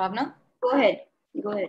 Bhavna? Go ahead. Go ahead.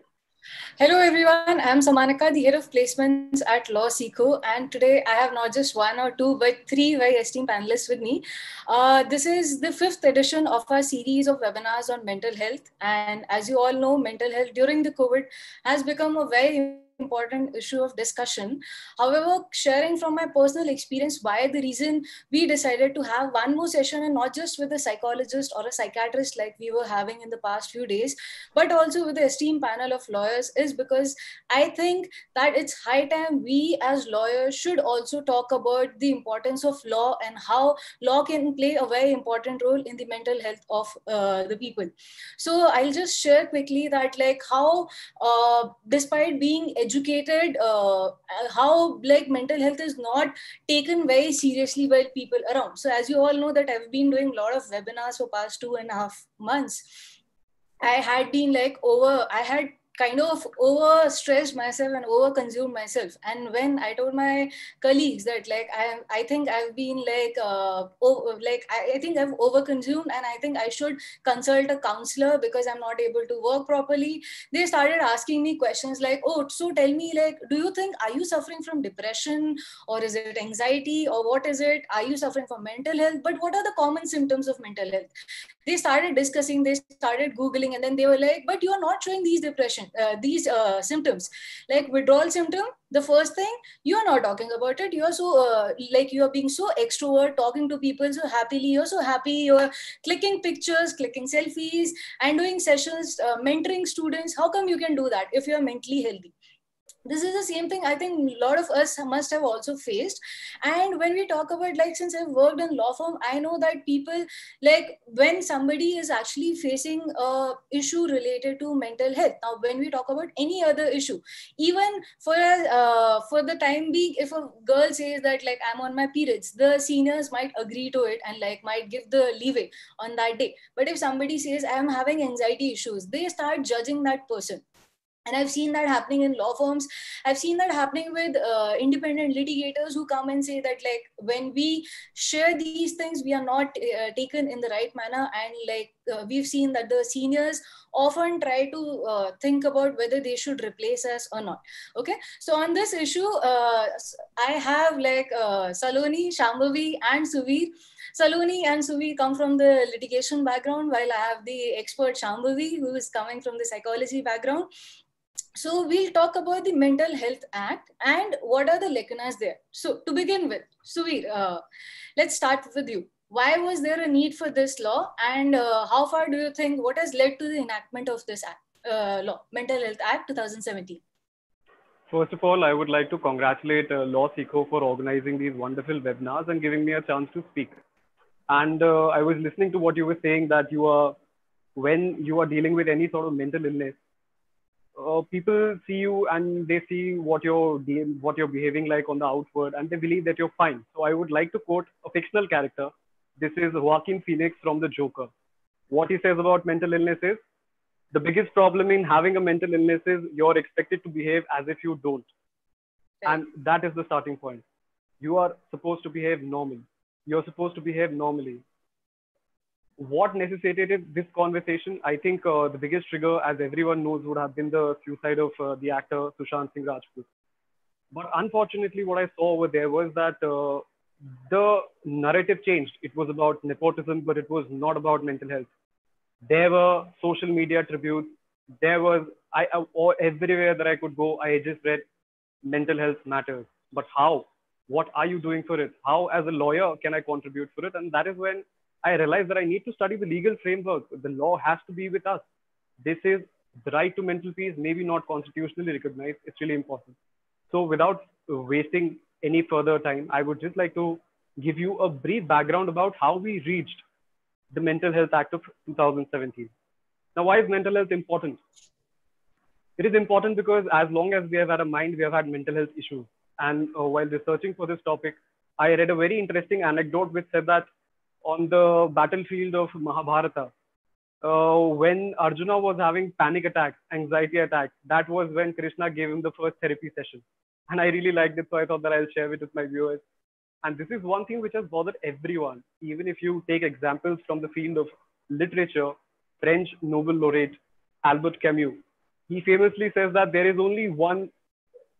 Hello everyone, I'm Samanika, the head of placements at LawSikho, and today I have not just one or two but three very esteemed panelists with me. Uh, this is the fifth edition of our series of webinars on mental health, and as you all know, mental health during the COVID has become a very important issue of discussion. However, sharing from my personal experience why the reason we decided to have one more session and not just with a psychologist or a psychiatrist like we were having in the past few days, but also with the esteemed panel of lawyers is because I think that it's high time we as lawyers should also talk about the importance of law and how law can play a very important role in the mental health of uh, the people. So I'll just share quickly that like how uh, despite being educated educated uh, how like mental health is not taken very seriously by people around. So as you all know that i've been doing a lot of webinars for past two and a half months. I had been like over i had kind of over stressed myself and over consumed myself. And when i told my colleagues that like i i think i've been like uh, like I, I think i've over consumed and i think i should consult a counselor because i'm not able to work properly they started asking me questions like oh so tell me like do you think are you suffering from depression or is it anxiety or what is it? Are you suffering from mental health? But what are the common symptoms of mental health they started discussing they started googling and then they were like but you are not showing these depression uh, these uh, symptoms. Like withdrawal symptom the first thing you are not talking about it. You are so uh, like you are being so extrovert talking to people so happily. You're so happy. You're clicking pictures clicking selfies and doing sessions uh, mentoring students. How come you can do that if you're mentally healthy this is the same thing i think a lot of us must have also faced. And when we talk about like since i've worked in law firm i know that people like when somebody is actually facing a issue related to mental health now when we talk about any other issue even for uh, for the time being if a girl says that like i'm on my periods the seniors might agree to it and like might give the leeway on that day. But if somebody says i'm having anxiety issues they start judging that person and i've seen that happening in law firms. I've seen that happening with uh, independent litigators who come and say that like when we share these things we are not uh, taken in the right manner. And like uh, we've seen that the seniors often try to uh, think about whether they should replace us or not. Okay? So on this issue uh, i have like uh, Salonee shambhavi and Suveer. Salonee and Suveer come from the litigation background while i have the expert shambhavi who is coming from the psychology background so we'll talk about the Mental Health Act and what are the lacunas there. So to begin with, Suveer, uh, let's start with you. Why was there a need for this law and uh, how far do you think, what has led to the enactment of this act, uh, law, Mental Health Act 2017? First of all, I would like to congratulate uh, LawSikho for organizing these wonderful webinars and giving me a chance to speak. And uh, I was listening to what you were saying that you are, when you are dealing with any sort of mental illness, uh, people see you and they see what you're what you're behaving like on the outward and they believe that you're fine. So i would like to quote a fictional character. This is joaquin phoenix from the joker. What he says about mental illness is the biggest problem in having a mental illness is you're expected to behave as if you don't. And that is the starting point. You are supposed to behave normally. You're supposed to behave normally what necessitated this conversation, I think uh, the biggest trigger, as everyone knows, would have been the suicide of uh, the actor Sushant Singh Rajput. But unfortunately, what I saw over there was that uh, the narrative changed. It was about nepotism, but it was not about mental health. There were social media tributes. There was I, I everywhere that I could go, I just read mental health matters. But how? What are you doing for it? How, as a lawyer, can I contribute for it? And that is when I realized that I need to study the legal framework. The law has to be with us. This is the right to mental peace, maybe not constitutionally recognized. It's really important. So, without wasting any further time, I would just like to give you a brief background about how we reached the Mental Health Act of 2017. Now, why is mental health important? It is important because as long as we have had a mind, we have had mental health issues. And uh, while researching for this topic, I read a very interesting anecdote which said that on the battlefield of Mahabharata, uh, when Arjuna was having panic attacks, anxiety attacks, that was when Krishna gave him the first therapy session. And I really liked it, so I thought that I'll share it with my viewers. And this is one thing which has bothered everyone. Even if you take examples from the field of literature, French Nobel laureate Albert Camus. He famously says that there is only one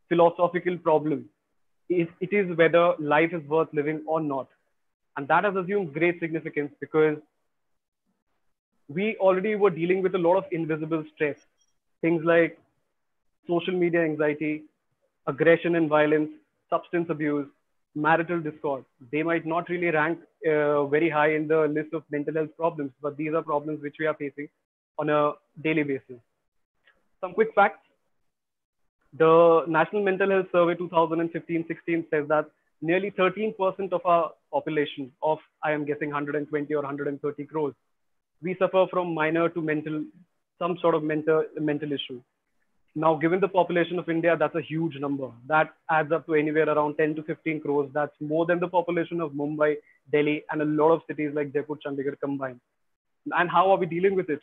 philosophical problem. It, it is whether life is worth living or not. And that has assumed great significance because we already were dealing with a lot of invisible stress. Things like social media anxiety, aggression and violence, substance abuse, marital discord. They might not really rank uh, very high in the list of mental health problems, but these are problems which we are facing on a daily basis. Some quick facts. The National Mental Health Survey 2015-16 says that nearly 13% of our population of, I am guessing 120 or 130 crores, we suffer from minor to mental, some sort of mental, mental issue. Now, given the population of India, that's a huge number. That adds up to anywhere around 10 to 15 crores. That's more than the population of Mumbai, Delhi, and a lot of cities like Jaipur, Chandigarh combined. And how are we dealing with it?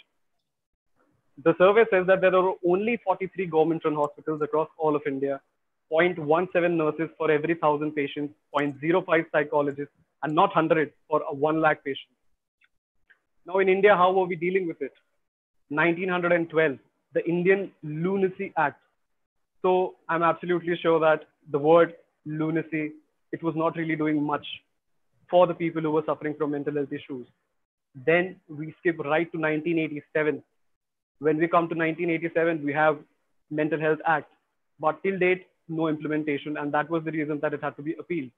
The survey says that there are only 43 government run hospitals across all of India, 0.17 nurses for every 1,000 patients, 0.05 psychologists, and not 100 for a 1 lakh patients. Now, in India, how are we dealing with it? 1912 the Indian Lunacy Act. So I'm absolutely sure that the word lunacy, it was not really doing much for the people who were suffering from mental health issues. Then we skip right to 1987. When we come to 1987, we have Mental Health Act, but till date, no implementation. And that was the reason that it had to be appealed.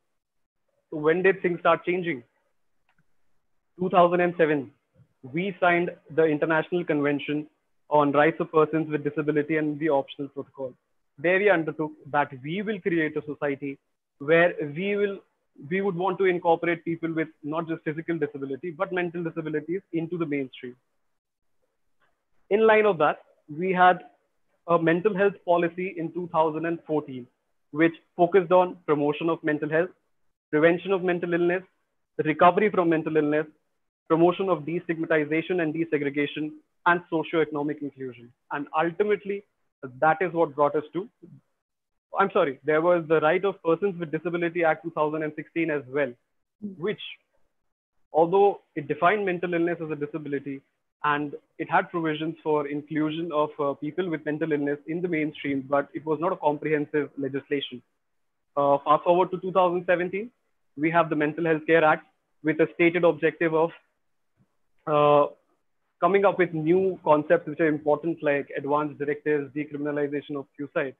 So when did things start changing? 2007, we signed the International Convention on rights of persons with disability and the optional protocol. There we undertook that we will create a society where we will we would want to incorporate people with not just physical disability but mental disabilities into the mainstream. In line of that, we had a mental health policy in 2014, which focused on promotion of mental health, prevention of mental illness, recovery from mental illness, promotion of destigmatization and desegregation, and socio-economic inclusion. And ultimately, that is what brought us to, I'm sorry, there was the Right of Persons with Disability Act 2016 as well, which, although it defined mental illness as a disability, and it had provisions for inclusion of uh, people with mental illness in the mainstream, but it was not a comprehensive legislation. Uh, fast forward to 2017, we have the Mental Health Care Act with a stated objective of uh, coming up with new concepts which are important like advanced directives, decriminalization of suicide.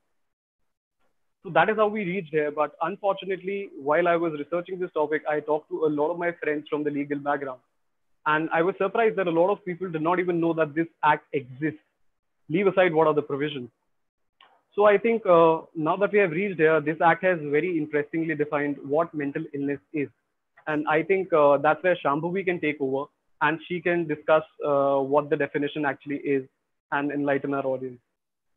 So that is how we reached here. But unfortunately, while I was researching this topic, I talked to a lot of my friends from the legal background. And I was surprised that a lot of people did not even know that this act exists. Leave aside what are the provisions. So I think uh, now that we have reached here, this act has very interestingly defined what mental illness is. And I think uh, that's where Shambhavi can take over and she can discuss uh, what the definition actually is and enlighten our audience.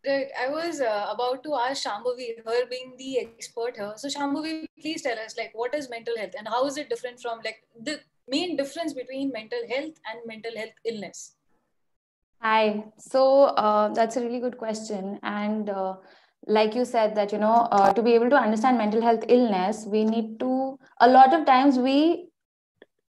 Right. I was uh, about to ask Shambhavi, her being the expert here. So Shambhavi, please tell us, like, what is mental health and how is it different from, like, the main difference between mental health and mental health illness? Hi. So uh, that's a really good question. And uh, like you said that, you know, uh, to be able to understand mental health illness, we need to, a lot of times we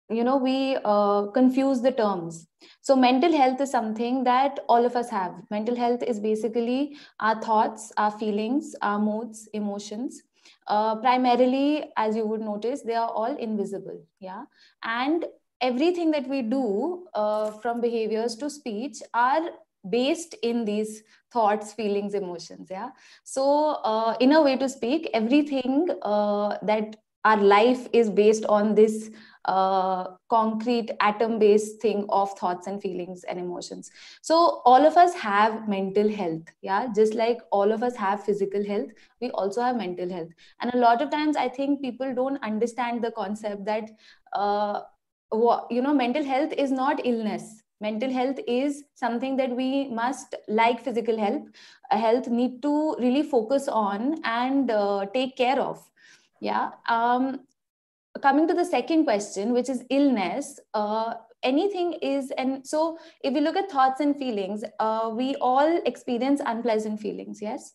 you know we uh, confuse the terms so mental health is something that all of us have mental health is basically our thoughts our feelings our moods emotions uh, primarily as you would notice they are all invisible yeah? And everything that we do uh, from behaviors to speech are based in these thoughts feelings emotions yeah? So uh, in a way to speak everything uh, that our life is based on this uh, concrete atom based thing of thoughts and feelings and emotions. So all of us have mental health yeah? Just like all of us have physical health we also have mental health. And a lot of times i think people don't understand the concept that uh, you know mental health is not illness. Mental health is something that we must like physical health health need to really focus on and uh, take care of yeah um, coming to the second question, which is illness, uh, anything is, and so if we look at thoughts and feelings, uh, we all experience unpleasant feelings, yes?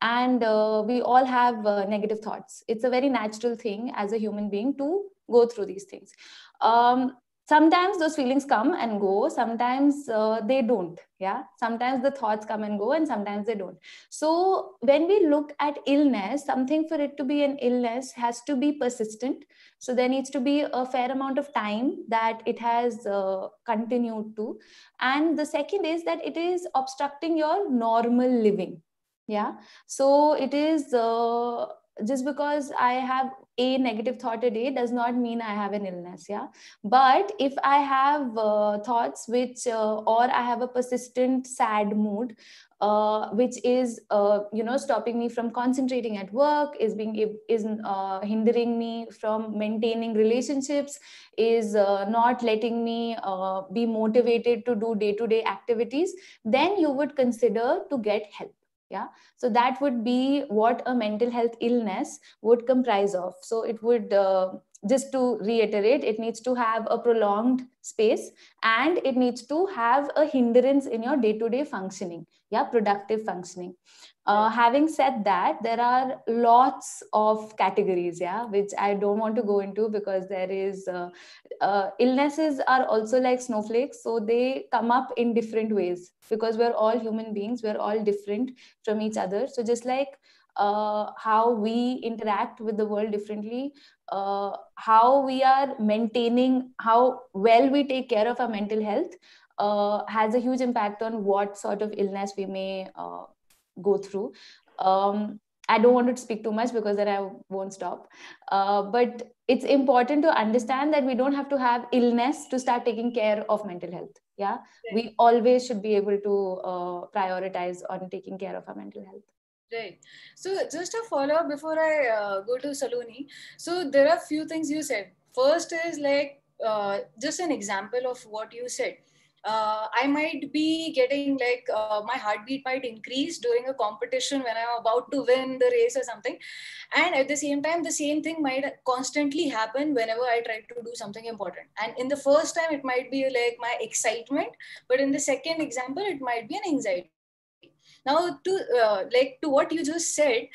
And uh, we all have uh, negative thoughts. It's a very natural thing as a human being to go through these things. Um, sometimes those feelings come and go. Sometimes uh, they don't. Yeah. Sometimes the thoughts come and go and sometimes they don't. So when we look at illness something for it to be an illness has to be persistent. So there needs to be a fair amount of time that it has uh, continued to. And the second is that it is obstructing your normal living. Yeah. So it is uh, just because i have a negative thought a day does not mean i have an illness yeah? But if i have uh, thoughts which uh, or i have a persistent sad mood uh, which is uh, you know stopping me from concentrating at work is being is uh, hindering me from maintaining relationships is uh, not letting me be motivated to do day to day activities then you would consider to get help yeah. So that would be what a mental health illness would comprise of. So it would uh, just to reiterate it needs to have a prolonged space and it needs to have a hindrance in your day to day functioning. Yeah productive functioning uh, having said that there are lots of categories yeah which i don't want to go into because there is uh, uh, illnesses are also like snowflakes so they come up in different ways because we're all human beings we're all different from each other. So just like uh, how we interact with the world differently uh, how we are maintaining how well we take care of our mental health uh, has a huge impact on what sort of illness we may uh, go through um, i don't want to speak too much because then i won't stop uh, but it's important to understand that we don't have to have illness to start taking care of mental health yeah we always should be able to uh, prioritize on taking care of our mental health Right. So just a follow up before I uh, go to Salonee. So there are few things you said. First is like uh, just an example of what you said. Uh, I might be getting like uh, my heartbeat might increase during a competition when I'm about to win the race or something. And at the same time, the same thing might constantly happen whenever I try to do something important. And in the first time, it might be like my excitement, but in the second example, it might be an anxiety now, to uh, like to what you just said,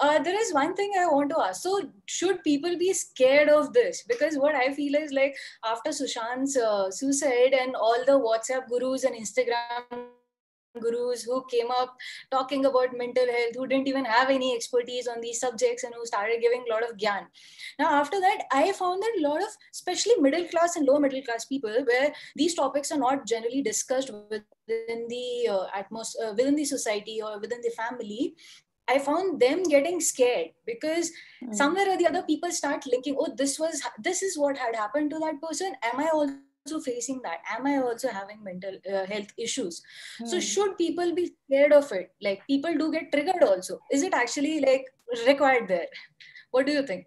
uh, there is one thing I want to ask. So, should people be scared of this? Because what I feel is like after Sushant's uh, suicide and all the WhatsApp gurus and Instagram gurus who came up talking about mental health who didn't even have any expertise on these subjects and who started giving a lot of gyan now after that i found that a lot of especially middle class and low middle class people where these topics are not generally discussed within the uh, atmosphere uh, within the society or within the family I found them getting scared because mm. somewhere or the other people start linking, oh, this was this is what had happened to that person. Am I also also facing that am i also having mental uh, health issues hmm. so should people be scared of it like people do get triggered also is it actually like required there what do you think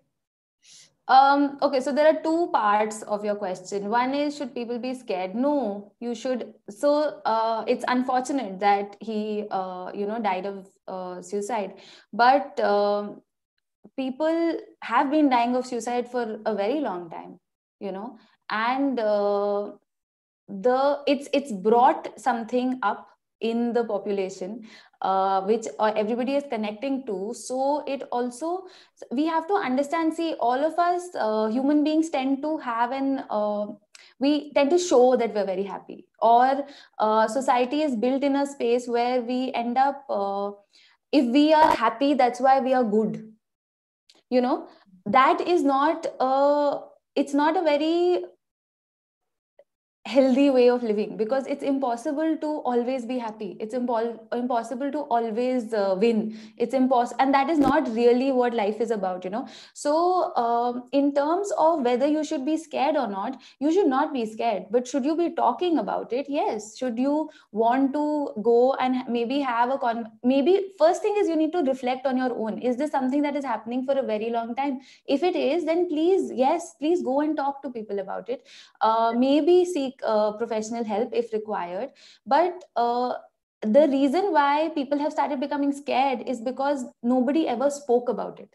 um, okay, so there are two parts of your question. One is, should people be scared? No, you should. So uh, it's unfortunate that he, uh, you know, died of uh, suicide. But um, people have been dying of suicide for a very long time, you know, and uh, the it's it's brought something up in the population uh, which uh, everybody is connecting to. So it also we have to understand see all of us uh, human beings tend to have an uh, we tend to show that we're very happy. Or uh, society is built in a space where we end up uh, if we are happy that's why we are good. You know that is not a it's not a very healthy way of living because it's impossible to always be happy. It's impo- impossible to always uh, win. It's impossible and that is not really what life is about you know. So um, in terms of whether you should be scared or not you should not be scared. But should you be talking about it? Yes. Should you want to go and maybe have a con maybe first thing is you need to reflect on your own. Is this something that is happening for a very long time? If it is then please yes please go and talk to people about it. Uh, maybe see uh, professional help if required. But uh, the reason why people have started becoming scared is because nobody ever spoke about it.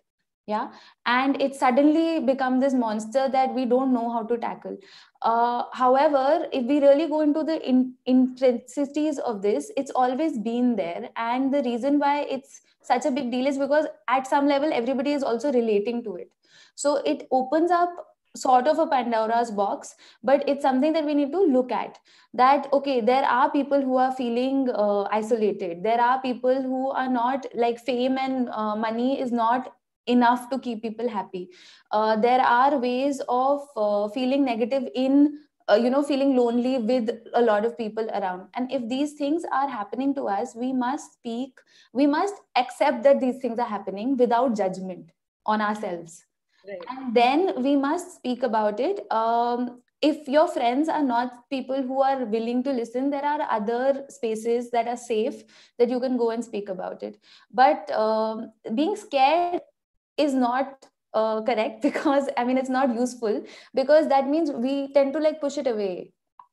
Yeah? And it suddenly become this monster that we don't know how to tackle. Uh, however if we really go into the in- of this it's always been there. And the reason why it's such a big deal is because at some level everybody is also relating to it. So it opens up sort of a pandora's box but it's something that we need to look at. That okay there are people who are feeling uh, isolated. There are people who are not like fame and uh, money is not enough to keep people happy. Uh, there are ways of uh, feeling negative in uh, you know feeling lonely with a lot of people around. And if these things are happening to us we must speak we must accept that these things are happening without judgment on ourselves right. and then we must speak about it. Um, if your friends are not people who are willing to listen there are other spaces that are safe that you can go and speak about it. But um, being scared is not uh, correct because i mean it's not useful because that means we tend to like push it away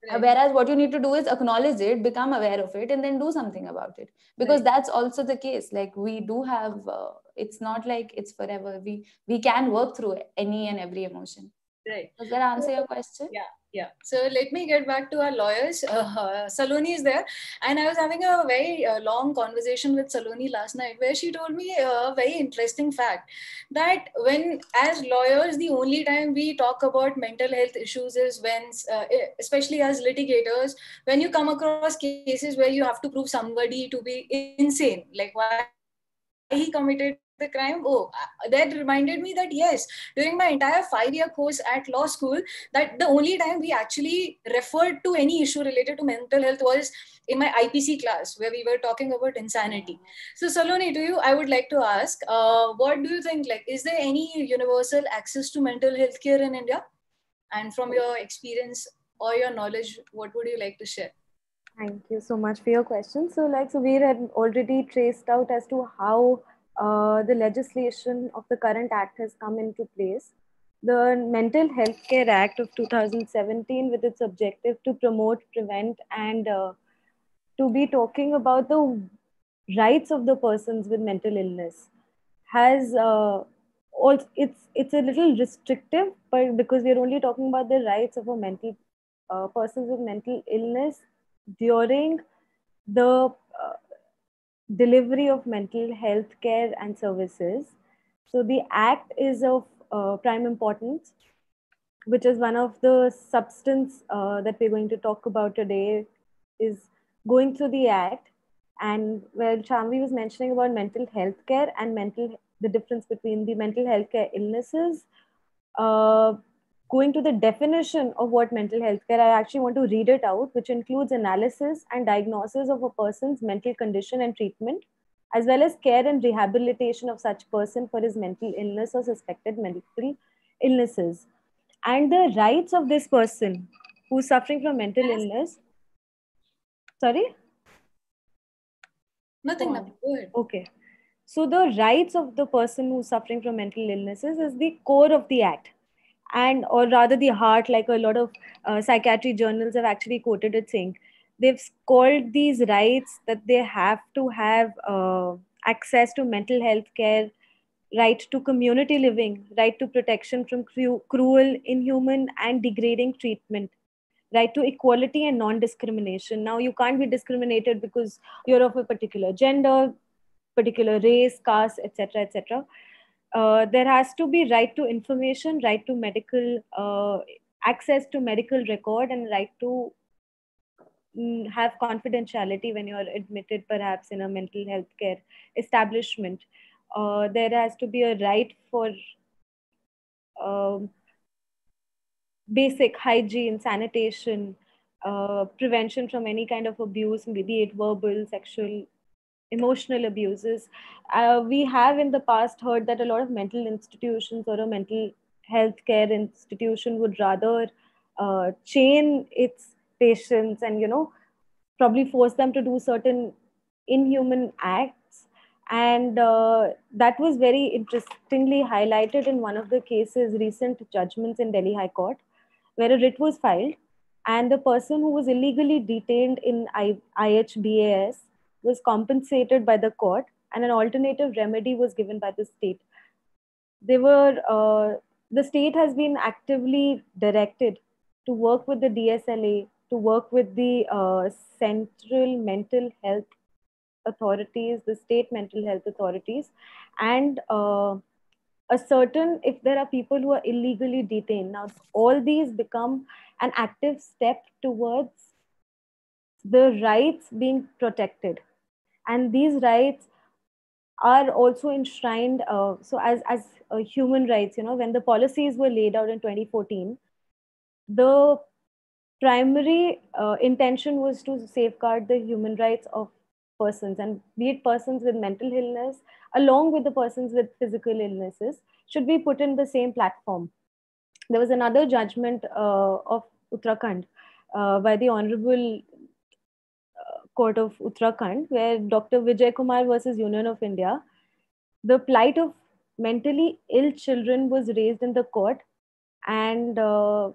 right. whereas what you need to do is acknowledge it become aware of it and then do something about it. Because right. that's also the case. Like we do have uh, it's not like it's forever. We we can work through any and every emotion. Right. Does that answer your question? Yeah yeah. So let me get back to our lawyers. Uh, Salonee is there. And i was having a very uh, long conversation with Salonee last night where she told me a very interesting fact that when as lawyers the only time we talk about mental health issues is when uh, especially as litigators when you come across cases where you have to prove somebody to be insane like why he committed the crime? Oh uh, that reminded me that yes during my entire five year course at law school that the only time we actually referred to any issue related to mental health was in my ipc class where we were talking about insanity. So Salonee to you i would like to ask uh, what do you think like is there any universal access to mental health care in india? And from your experience or your knowledge what would you like to share? Thank you so much for your question. So, like Suveer had already traced out as to how uh, the legislation of the current act has come into place. The Mental Health Care Act of 2017, with its objective to promote, prevent, and uh, to be talking about the rights of the persons with mental illness, has uh, also it's it's a little restrictive, but because we're only talking about the rights of a mental uh, persons with mental illness during the uh, delivery of mental health care and services. So the act is of uh, prime importance, which is one of the substance uh, that we're going to talk about today is going through the act. And where Shamvi was mentioning about mental health care and mental the difference between the mental health care illnesses, uh, going to the definition of what mental health care, I actually want to read it out, which includes analysis and diagnosis of a person's mental condition and treatment, as well as care and rehabilitation of such person for his mental illness or suspected mental illnesses. And the rights of this person who's suffering from mental illness. Sorry? Nothing, nothing. Go ahead. Okay. So the rights of the person who's suffering from mental illnesses is the core of the act and or rather the heart like a lot of uh, psychiatry journals have actually quoted it saying they've called these rights that they have to have uh, access to mental health care right to community living right to protection from cru- cruel inhuman and degrading treatment right to equality and non-discrimination. Now you can't be discriminated because you're of a particular gender particular race caste etc etc uh, there has to be right to information, right to medical uh, access to medical record, and right to mm, have confidentiality when you are admitted, perhaps in a mental health care establishment. Uh, there has to be a right for um, basic hygiene, sanitation, uh, prevention from any kind of abuse, be it verbal, sexual, emotional abuses. Uh, we have in the past heard that a lot of mental institutions or a mental health care institution would rather uh, chain its patients and, you know, probably force them to do certain inhuman acts. And uh, that was very interestingly highlighted in one of the cases, recent judgments in Delhi High Court, where a writ was filed and the person who was illegally detained in I- IHBAS was compensated by the court and an alternative remedy was given by the state. They were, uh, the state has been actively directed to work with the DSLA, to work with the uh, central mental health authorities, the state mental health authorities, and uh, a certain if there are people who are illegally detained now all these become an active step towards the rights being protected and these rights are also enshrined uh, so as as uh, human rights you know when the policies were laid out in 2014 the primary uh, intention was to safeguard the human rights of persons and be it persons with mental illness along with the persons with physical illnesses should be put in the same platform. There was another judgment uh, of uttarakhand uh, by the honorable Court of Uttarakhand, where Dr. Vijay Kumar versus Union of India, the plight of mentally ill children was raised in the court, and uh,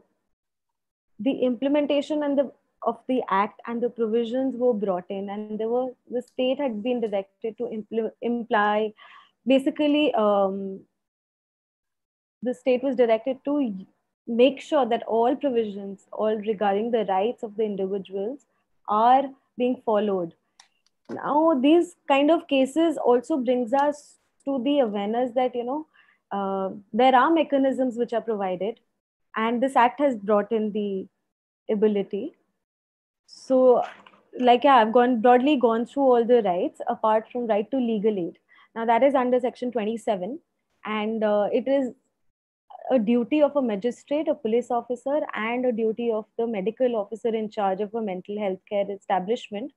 the implementation and the of the act and the provisions were brought in, and there were the state had been directed to impl- imply, basically, um, the state was directed to make sure that all provisions, all regarding the rights of the individuals, are being followed. Now these kind of cases also brings us to the awareness that you know uh, there are mechanisms which are provided and this act has brought in the ability. So like yeah i've gone broadly gone through all the rights apart from right to legal aid. Now that is under section 27 and uh, it is a duty of a magistrate, a police officer, and a duty of the medical officer in charge of a mental health care establishment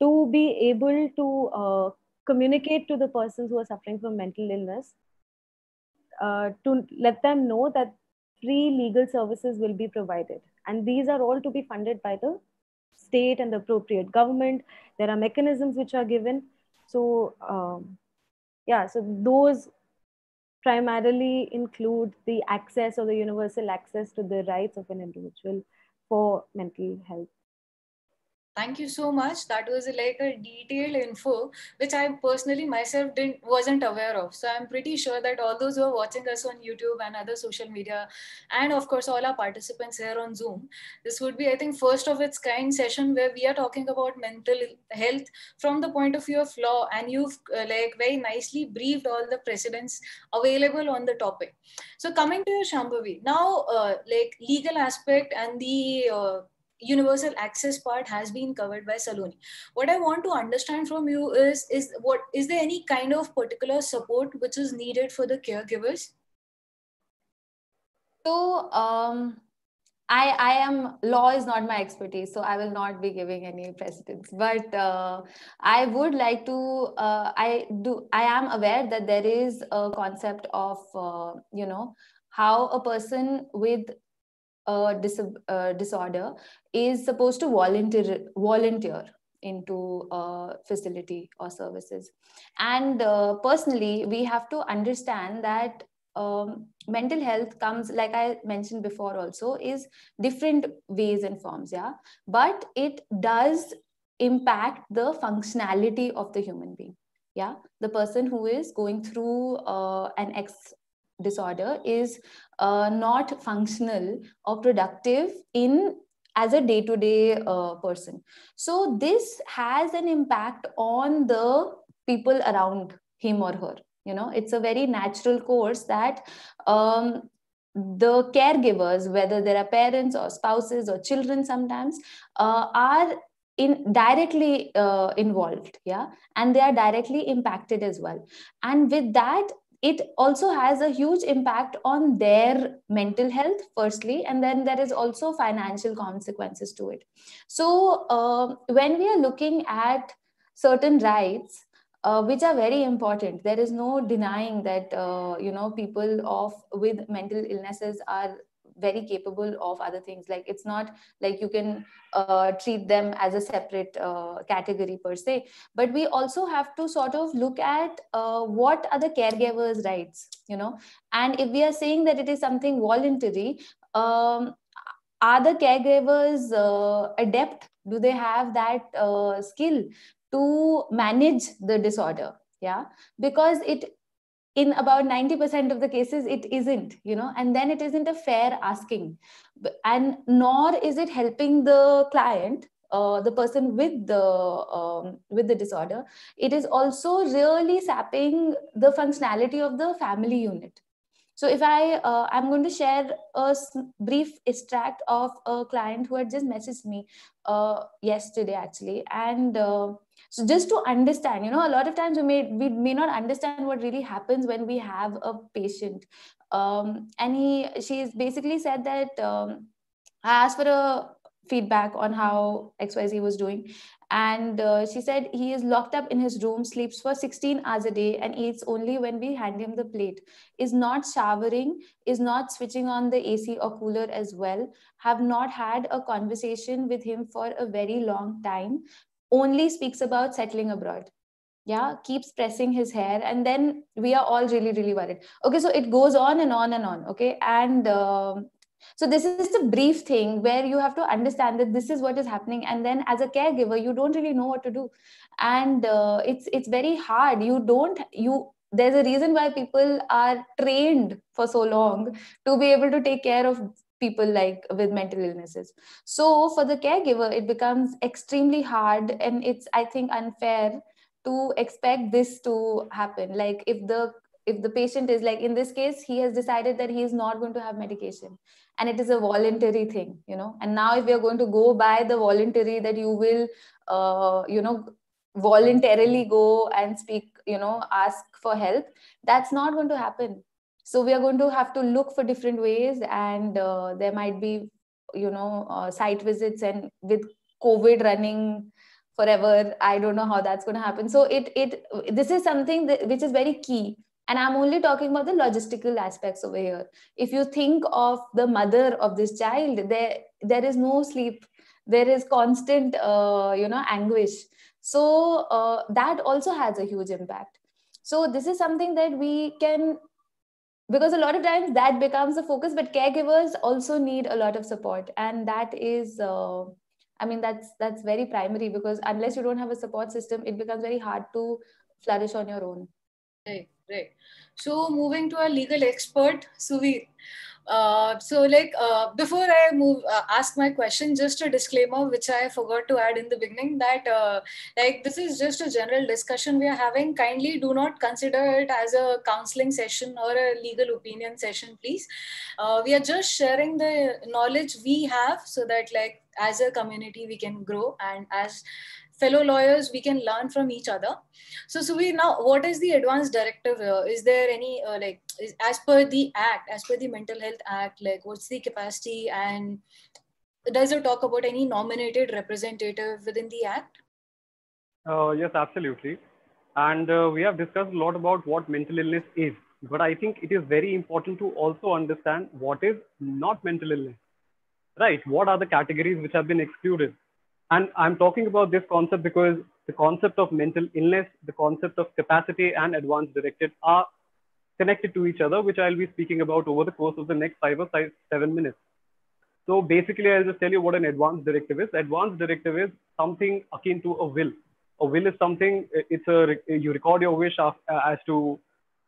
to be able to uh, communicate to the persons who are suffering from mental illness uh, to let them know that free legal services will be provided. And these are all to be funded by the state and the appropriate government. There are mechanisms which are given. So, um, yeah, so those primarily include the access or the universal access to the rights of an individual for mental health thank you so much. That was like a detailed info which i personally myself didn't wasn't aware of. So i'm pretty sure that all those who are watching us on youtube and other social media and of course all our participants here on zoom this would be i think first of its kind session where we are talking about mental health from the point of view of law. And you've uh, like very nicely briefed all the precedents available on the topic. So coming to you shambhavi now uh, like legal aspect and the uh, universal access part has been covered by Salonee. What I want to understand from you is, is what is there any kind of particular support which is needed for the caregivers? So um, I, I am law is not my expertise, so I will not be giving any precedents. But uh, I would like to. Uh, I do. I am aware that there is a concept of uh, you know how a person with a dis- uh, disorder is supposed to volunteer volunteer into a facility or services. And uh, personally we have to understand that um, mental health comes like i mentioned before also is different ways and forms yeah? But it does impact the functionality of the human being yeah? The person who is going through uh, an ex disorder is uh, not functional or productive in as a day-to-day uh, person. So this has an impact on the people around him or her. You know it's a very natural course that um, the caregivers whether there are parents or spouses or children sometimes uh, are in directly uh, involved yeah? And they are directly impacted as well. And with that it also has a huge impact on their mental health firstly and then there is also financial consequences to it. So uh, when we are looking at certain rights uh, which are very important there is no denying that uh, you know people of with mental illnesses are very capable of other things. Like it's not like you can uh, treat them as a separate uh, category per se. But we also have to sort of look at uh, what are the caregivers rights you know? And if we are saying that it is something voluntary um, are the caregivers uh, adept? Do they have that uh, skill to manage the disorder? Yeah? Because it in about 90% of the cases it isn't you know and then it isn't a fair asking. And nor is it helping the client uh, the person with the um, with the disorder. It is also really sapping the functionality of the family unit. So if I, uh, I'm going to share a brief extract of a client who had just messaged me uh, yesterday actually, and uh, so just to understand, you know, a lot of times we may we may not understand what really happens when we have a patient. Um, and he, she's basically said that um, I asked for a feedback on how xyz was doing. And uh, she said he is locked up in his room sleeps for 16 hours a day and eats only when we hand him the plate. Is not showering is not switching on the ac or cooler as well. Have not had a conversation with him for a very long time only speaks about settling abroad. Yeah keeps pressing his hair and then we are all really really worried. Okay so it goes on and on and on okay? And uh, so this is the brief thing where you have to understand that this is what is happening and then as a caregiver you don't really know what to do. And uh, it's it's very hard. You don't you there's a reason why people are trained for so long to be able to take care of people like with mental illnesses. So for the caregiver it becomes extremely hard and it's i think unfair to expect this to happen. Like if the if the patient is like in this case he has decided that he is not going to have medication and it is a voluntary thing you know and now if we are going to go by the voluntary that you will uh, you know voluntarily go and speak you know ask for help that's not going to happen so we are going to have to look for different ways and uh, there might be you know uh, site visits and with covid running forever i don't know how that's going to happen. So it it this is something that, which is very key. And i'm only talking about the logistical aspects over here. If you think of the mother of this child there there is no sleep. There is constant uh, you know anguish. So uh, that also has a huge impact. So this is something that we can because a lot of times that becomes the focus but caregivers also need a lot of support. And that is uh, i mean that's that's very primary because unless you don't have a support system it becomes very hard to flourish on your own. Right right. So moving to a legal expert Suveer uh, so like uh, before i move uh, ask my question just a disclaimer which i forgot to add in the beginning that uh, like this is just a general discussion we are having. Kindly do not consider it as a counseling session or a legal opinion session please. Uh, we are just sharing the knowledge we have so that like as a community we can grow and as fellow lawyers we can learn from each other. So we now what is the advance directive here? Is there any uh, like is, as per the act as per the mental health act like what's the capacity and does it talk about any nominated representative within the act? Uh, yes absolutely. And uh, we have discussed a lot about what mental illness is but i think it is very important to also understand what is not mental illness right? What are the categories which have been excluded and I'm talking about this concept because the concept of mental illness, the concept of capacity and advance directive are connected to each other, which I'll be speaking about over the course of the next five or five, seven minutes. So basically, I'll just tell you what an advance directive is. Advance directive is something akin to a will. A will is something, it's a, you record your wish uh, as to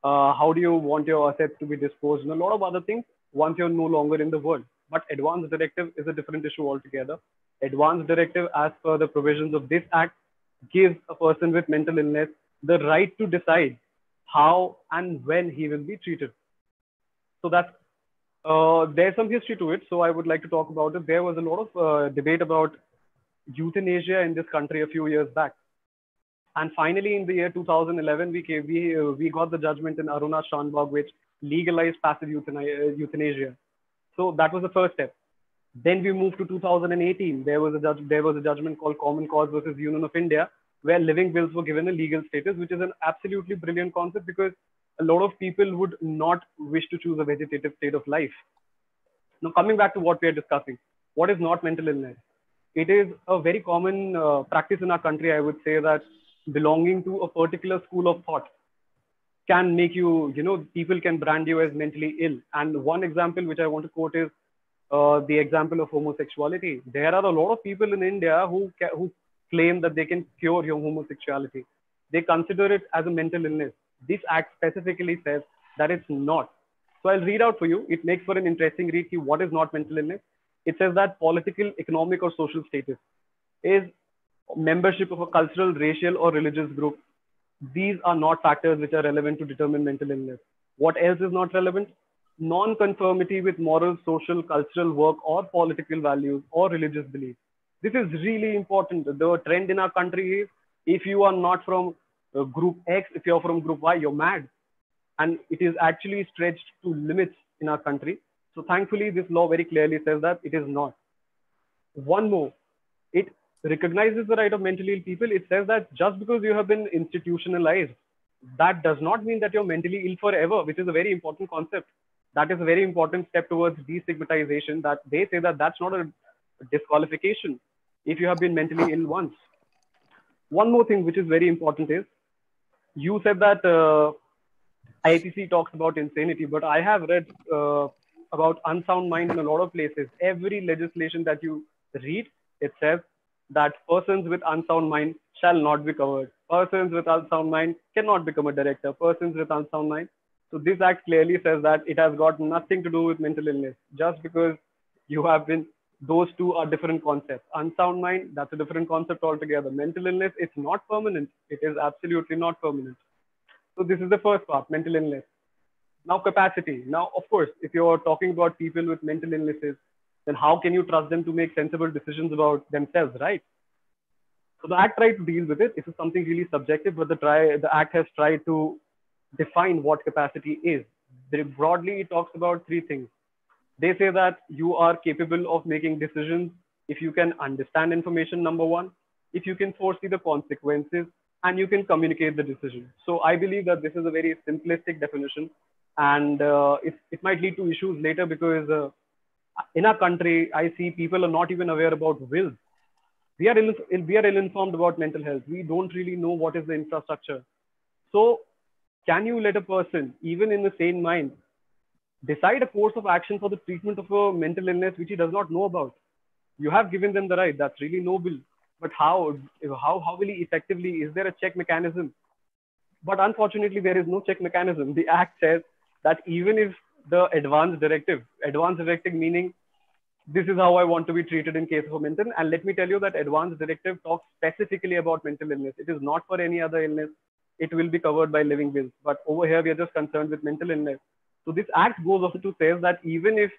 uh, how do you want your assets to be disposed and a lot of other things once you're no longer in the world. But advance directive is a different issue altogether advance directive as per the provisions of this act gives a person with mental illness the right to decide how and when he will be treated. So that's uh, there's some history to it. So I would like to talk about it. There was a lot of uh, debate about euthanasia in this country a few years back. And finally, in the year 2011, we came, we, uh, we got the judgment in Aruna Shanbhag, which legalized passive euthanasia. So that was the first step. Then we moved to 2018. There was a judge, there was a judgment called Common Cause versus Union of India, where living wills were given a legal status, which is an absolutely brilliant concept because a lot of people would not wish to choose a vegetative state of life. Now, coming back to what we are discussing, what is not mental illness? It is a very common uh, practice in our country, I would say, that belonging to a particular school of thought can make you, you know, people can brand you as mentally ill. And one example which I want to quote is uh, the example of homosexuality. There are a lot of people in India who, who claim that they can cure your homosexuality. They consider it as a mental illness. This act specifically says that it's not. So I'll read out for you. It makes for an interesting read. What is not mental illness? It says that political, economic, or social status is membership of a cultural, racial, or religious group. These are not factors which are relevant to determine mental illness. What else is not relevant? non-conformity with moral, social, cultural work or political values or religious beliefs. This is really important. The trend in our country is if you are not from uh, group X, if you're from group Y, you're mad. And it is actually stretched to limits in our country. So thankfully, this law very clearly says that it is not. One more, it recognizes the right of mentally ill people. It says that just because you have been institutionalized, that does not mean that you're mentally ill forever, which is a very important concept. That is a very important step towards destigmatization. That they say that that's not a disqualification if you have been mentally ill once. One more thing which is very important is you said that uh, IPC talks about insanity, but I have read uh, about unsound mind in a lot of places. Every legislation that you read, it says that persons with unsound mind shall not be covered. Persons with unsound mind cannot become a director. Persons with unsound mind. So this act clearly says that it has got nothing to do with mental illness. Just because you have been, those two are different concepts. Unsound mind, that's a different concept altogether. Mental illness, it's not permanent. It is absolutely not permanent. So this is the first part, mental illness. Now capacity. Now, of course, if you're talking about people with mental illnesses, then how can you trust them to make sensible decisions about themselves, right? So the act tried to deal with it. This is something really subjective, but the try the act has tried to define what capacity is. Very broadly, it talks about three things. They say that you are capable of making decisions if you can understand information, number one, if you can foresee the consequences, and you can communicate the decision. So I believe that this is a very simplistic definition, and uh, it, it might lead to issues later because uh, in our country, I see people are not even aware about wills. We are, Ill, we are ill-informed about mental health. We don't really know what is the infrastructure. So can you let a person, even in the sane mind, decide a course of action for the treatment of a mental illness which he does not know about? You have given them the right. That's really noble. But how, how, how will he effectively, is there a check mechanism? But unfortunately, there is no check mechanism. The act says that even if the advance directive. Advance directive meaning this is how I want to be treated in case of a mental. And let me tell you that advance directive talks specifically about mental illness. It is not for any other illness. It will be covered by living wills. But over here, we are just concerned with mental illness. So this act goes on to say that even if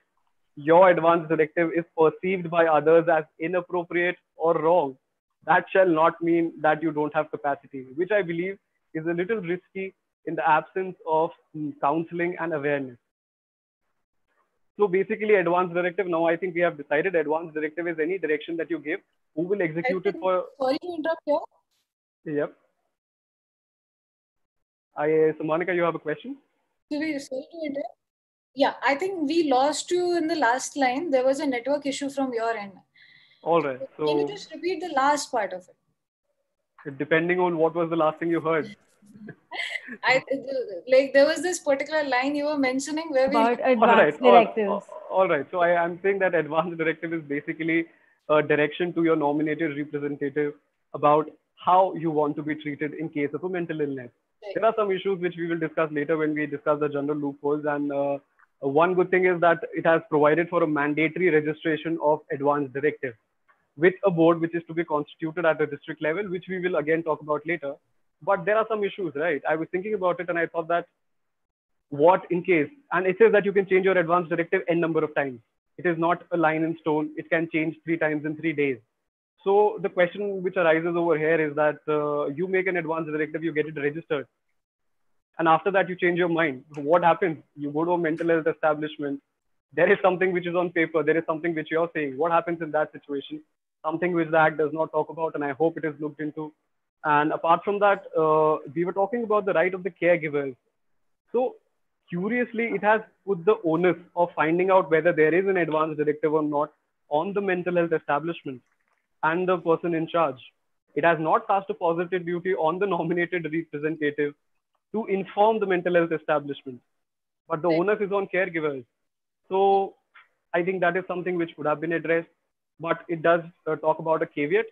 your advance directive is perceived by others as inappropriate or wrong, that shall not mean that you don't have capacity, which I believe is a little risky in the absence of mm, counseling and awareness. So basically, advance directive. Now I think we have decided advance directive is any direction that you give. Who will execute it for? Sorry to interrupt here. Yep. I so Monica, you have a question. Sorry to interrupt. Yeah, I think we lost you in the last line. There was a network issue from your end. All right. So can you just repeat the last part of it? Depending on what was the last thing you heard. I like there was this particular line you were mentioning where about we advanced all right, directives. All, all right. So I am saying that advanced directive is basically a direction to your nominated representative about how you want to be treated in case of a mental illness. Right. There are some issues which we will discuss later when we discuss the general loopholes. And uh, one good thing is that it has provided for a mandatory registration of advanced directive with a board which is to be constituted at the district level, which we will again talk about later but there are some issues, right? I was thinking about it and I thought that what in case, and it says that you can change your advance directive n number of times. It is not a line in stone. It can change three times in three days. So the question which arises over here is that uh, you make an advance directive, you get it registered. And after that, you change your mind. What happens? You go to a mental health establishment. There is something which is on paper. There is something which you're saying. What happens in that situation? Something which the Act does not talk about, and I hope it is looked into. And apart from that, uh, we were talking about the right of the caregivers. So curiously, it has put the onus of finding out whether there is an advance directive or not on the mental health establishment and the person in charge. It has not cast a positive duty on the nominated representative to inform the mental health establishment, but the onus is on caregivers. So I think that is something which could have been addressed, but it does uh, talk about a caveat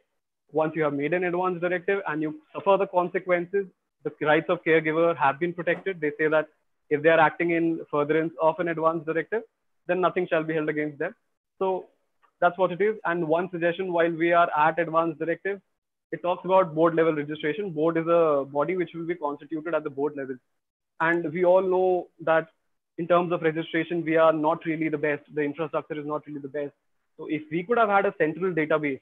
once you have made an advance directive and you suffer the consequences, the rights of caregiver have been protected. They say that if they are acting in furtherance of an advance directive, then nothing shall be held against them. So that's what it is. And one suggestion while we are at advance directive, it talks about board level registration. Board is a body which will be constituted at the board level. And we all know that in terms of registration, we are not really the best. The infrastructure is not really the best. So if we could have had a central database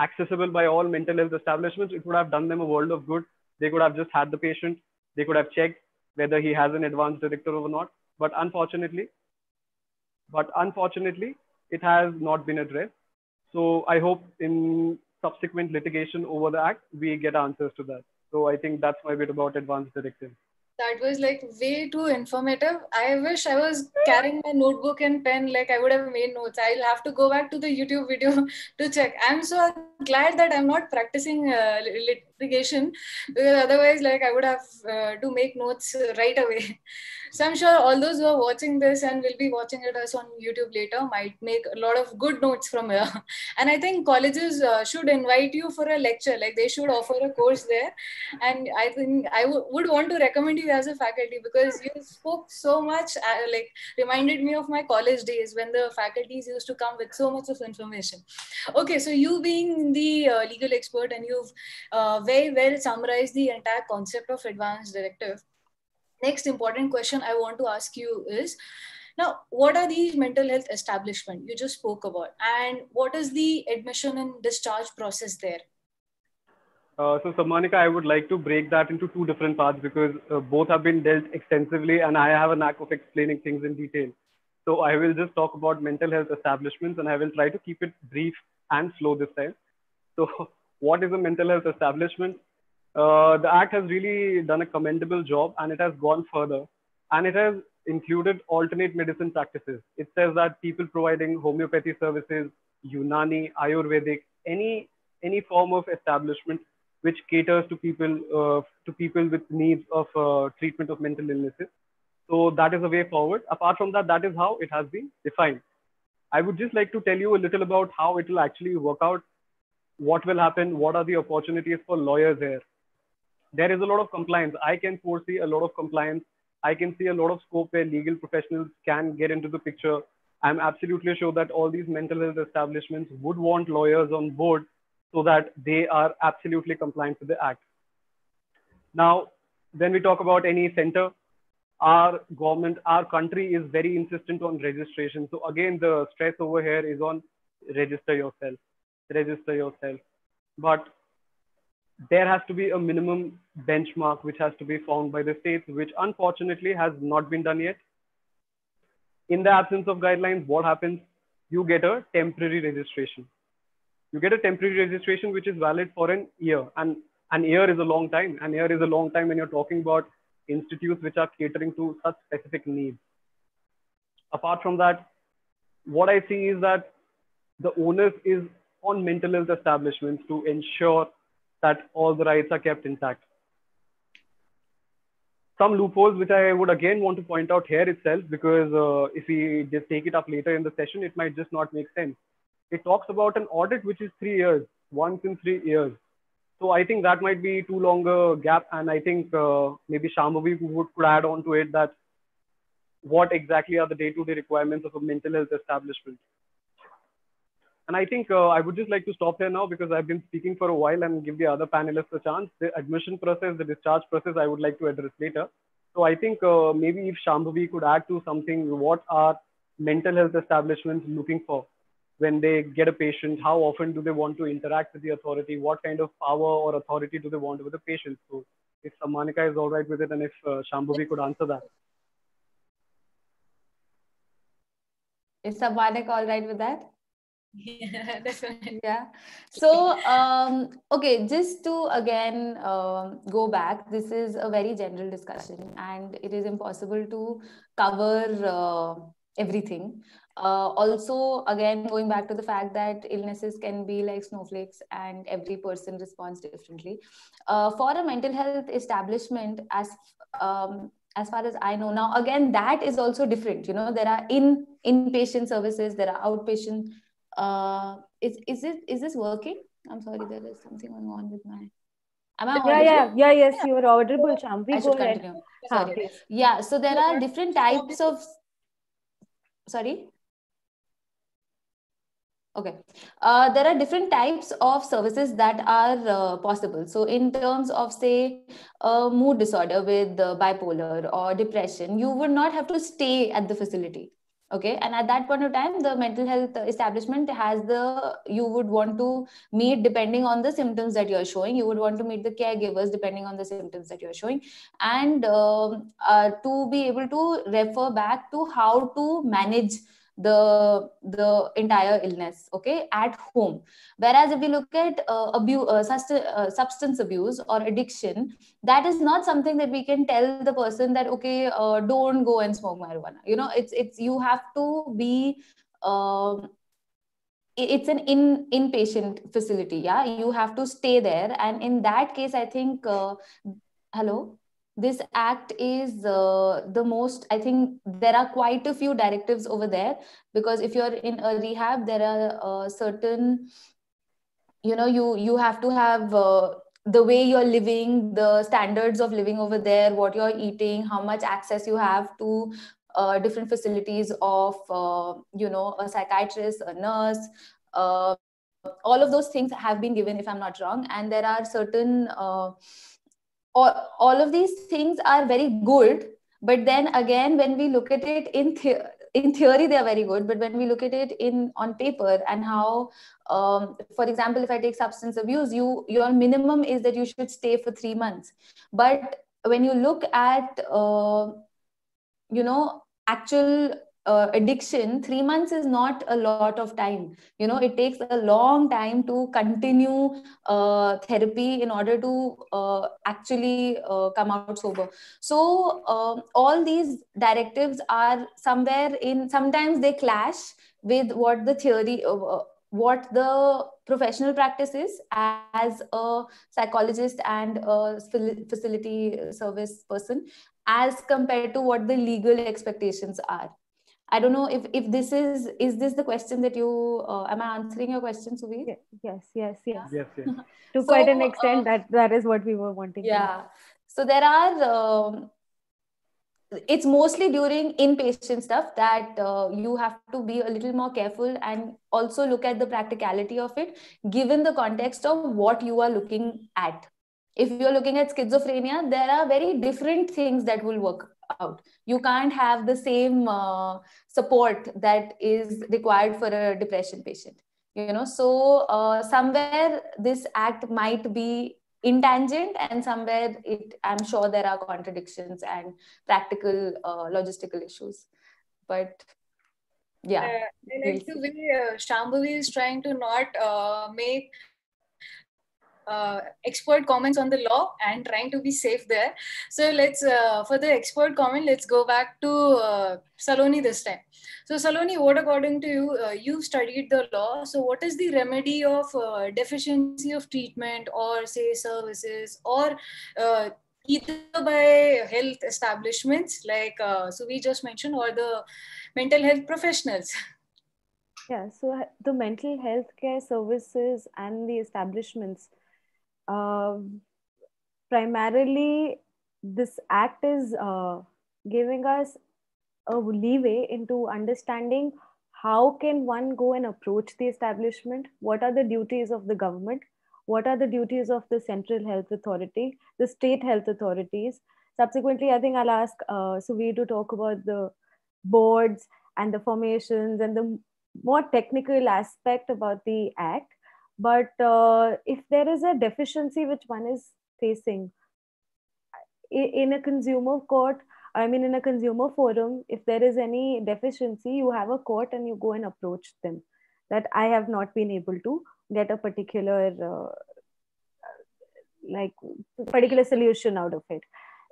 accessible by all mental health establishments, it would have done them a world of good. They could have just had the patient. They could have checked whether he has an advanced directive or not. But unfortunately, but unfortunately, it has not been addressed. So I hope in subsequent litigation over the act, we get answers to that. So I think that's my bit about advanced directive that was like way too informative. I wish I was carrying my notebook and pen, like I would have made notes. I'll have to go back to the YouTube video to check. I'm so glad that I'm not practicing uh, because otherwise, like I would have uh, to make notes right away. So I'm sure all those who are watching this and will be watching it us on YouTube later might make a lot of good notes from here. And I think colleges uh, should invite you for a lecture, like they should offer a course there. And I think I would want to recommend you as a faculty because you spoke so much, uh, like reminded me of my college days when the faculties used to come with so much of information. Okay, so you being the uh, legal expert and you've uh, very well summarized the entire concept of advanced directive next important question I want to ask you is now, what are these mental health establishment you just spoke about, and what is the admission and discharge process there? Uh, so, Samanika, I would like to break that into two different parts because uh, both have been dealt extensively, and I have a knack of explaining things in detail. So, I will just talk about mental health establishments, and I will try to keep it brief and slow this time. So, what is a mental health establishment? uh, the act has really done a commendable job and it has gone further and it has included alternate medicine practices. It says that people providing homeopathy services, Unani, Ayurvedic, any any form of establishment which caters to people uh, to people with needs of uh, treatment of mental illnesses. So that is a way forward. Apart from that, that is how it has been defined. I would just like to tell you a little about how it will actually work out, what will happen, what are the opportunities for lawyers here there is a lot of compliance. I can foresee a lot of compliance. I can see a lot of scope where legal professionals can get into the picture. I'm absolutely sure that all these mental health establishments would want lawyers on board so that they are absolutely compliant with the act. Now, when we talk about any center, our government, our country is very insistent on registration. So again, the stress over here is on register yourself, register yourself. But there has to be a minimum benchmark which has to be found by the states, which unfortunately has not been done yet. In the absence of guidelines, what happens? You get a temporary registration. You get a temporary registration which is valid for an year. And an year is a long time. An year is a long time when you're talking about institutes which are catering to such specific needs. Apart from that, what I see is that the onus is on mental health establishments to ensure that all the rights are kept intact. Some loopholes, which I would again want to point out here itself, because uh, if we just take it up later in the session, it might just not make sense. It talks about an audit which is three years, once in three years. So I think that might be too long a gap, and I think uh, maybe Shambhavi would could add on to it that what exactly are the day-to-day requirements of a mental health establishment. And I think uh, I would just like to stop here now because I've been speaking for a while and give the other panelists a chance. The admission process, the discharge process, I would like to address later. So I think uh, maybe if Shambhavi could add to something, what are mental health establishments looking for when they get a patient? How often do they want to interact with the authority? What kind of power or authority do they want with the patient? So if Samanika is all right with it and if uh, Shambhavi could answer that. Is Samanika all right with that? Yeah, definitely. Yeah. So, um, okay, just to again um, go back, this is a very general discussion and it is impossible to cover uh, everything. Uh, also, again, going back to the fact that illnesses can be like snowflakes and every person responds differently. Uh, for a mental health establishment, as um, as far as I know now, again, that is also different. You know, there are in inpatient services, there are outpatient uh, is is it is this working? I'm sorry, there is something going on with my. Am I yeah, yeah, yeah, yes, you are audible, Shambhavi. Go ahead. Continue. Sorry. yeah, so there are different types of. Sorry. Okay. Uh, there are different types of services that are uh, possible. So, in terms of, say, a mood disorder with uh, bipolar or depression, you would not have to stay at the facility. Okay. And at that point of time, the mental health establishment has the, you would want to meet depending on the symptoms that you're showing. You would want to meet the caregivers depending on the symptoms that you're showing. And um, uh, to be able to refer back to how to manage the the entire illness okay at home. Whereas if we look at uh, abuse uh, uh, substance abuse or addiction that is not something that we can tell the person that okay uh, don't go and smoke marijuana. You know it's it's you have to be um, it's an in inpatient facility yeah? You have to stay there. And in that case i think uh, hello this act is uh, the most i think there are quite a few directives over there because if you're in a rehab there are uh, certain you know you you have to have uh, the way you're living the standards of living over there what you're eating how much access you have to uh, different facilities of uh, you know a psychiatrist a nurse uh, all of those things have been given if i'm not wrong. And there are certain all, all of these things are very good but then again when we look at it in the- in theory they are very good but when we look at it in on paper and how um, for example if i take substance abuse you your minimum is that you should stay for three months. But when you look at uh, you know actual uh, addiction three months is not a lot of time. You know it takes a long time to continue uh, therapy in order to uh, actually uh, come out sober. So um, all these directives are somewhere in sometimes they clash with what the theory uh, what the professional practice is as a psychologist and a facility service person as compared to what the legal expectations are I don't know if if this is is this the question that you uh, am I answering your question, Suveer? Yes, yes, yes, yes. Yes, yes. to so, quite an extent, uh, that that is what we were wanting. Yeah. So there are. Um, it's mostly during inpatient stuff that uh, you have to be a little more careful and also look at the practicality of it given the context of what you are looking at if you're looking at schizophrenia there are very different things that will work out. You can't have the same uh, support that is required for a depression patient you know? So uh, somewhere this act might be intangent and somewhere it i'm sure there are contradictions and practical uh, logistical issues. But yeah uh, I like the way uh, Shambhavi is trying to not uh, make uh, expert comments on the law and trying to be safe there. So let's, uh, for the expert comment, let's go back to uh, Salonee this time. So Salonee, what according to you, uh, you studied the law. So what is the remedy of uh, deficiency of treatment or say services or uh, either by health establishments like so we just mentioned or the mental health professionals? Yeah, so the mental health care services and the establishments uh, primarily this act is uh, giving us a leeway into understanding how can one go and approach the establishment? What are the duties of the government? What are the duties of the central health authority the state health authorities? Subsequently i think i'll ask uh, Suveer to talk about the boards and the formations and the more technical aspect about the act but uh, if there is a deficiency which one is facing in a consumer court i mean in a consumer forum if there is any deficiency you have a court and you go and approach them. That i have not been able to get a particular uh, like particular solution out of it.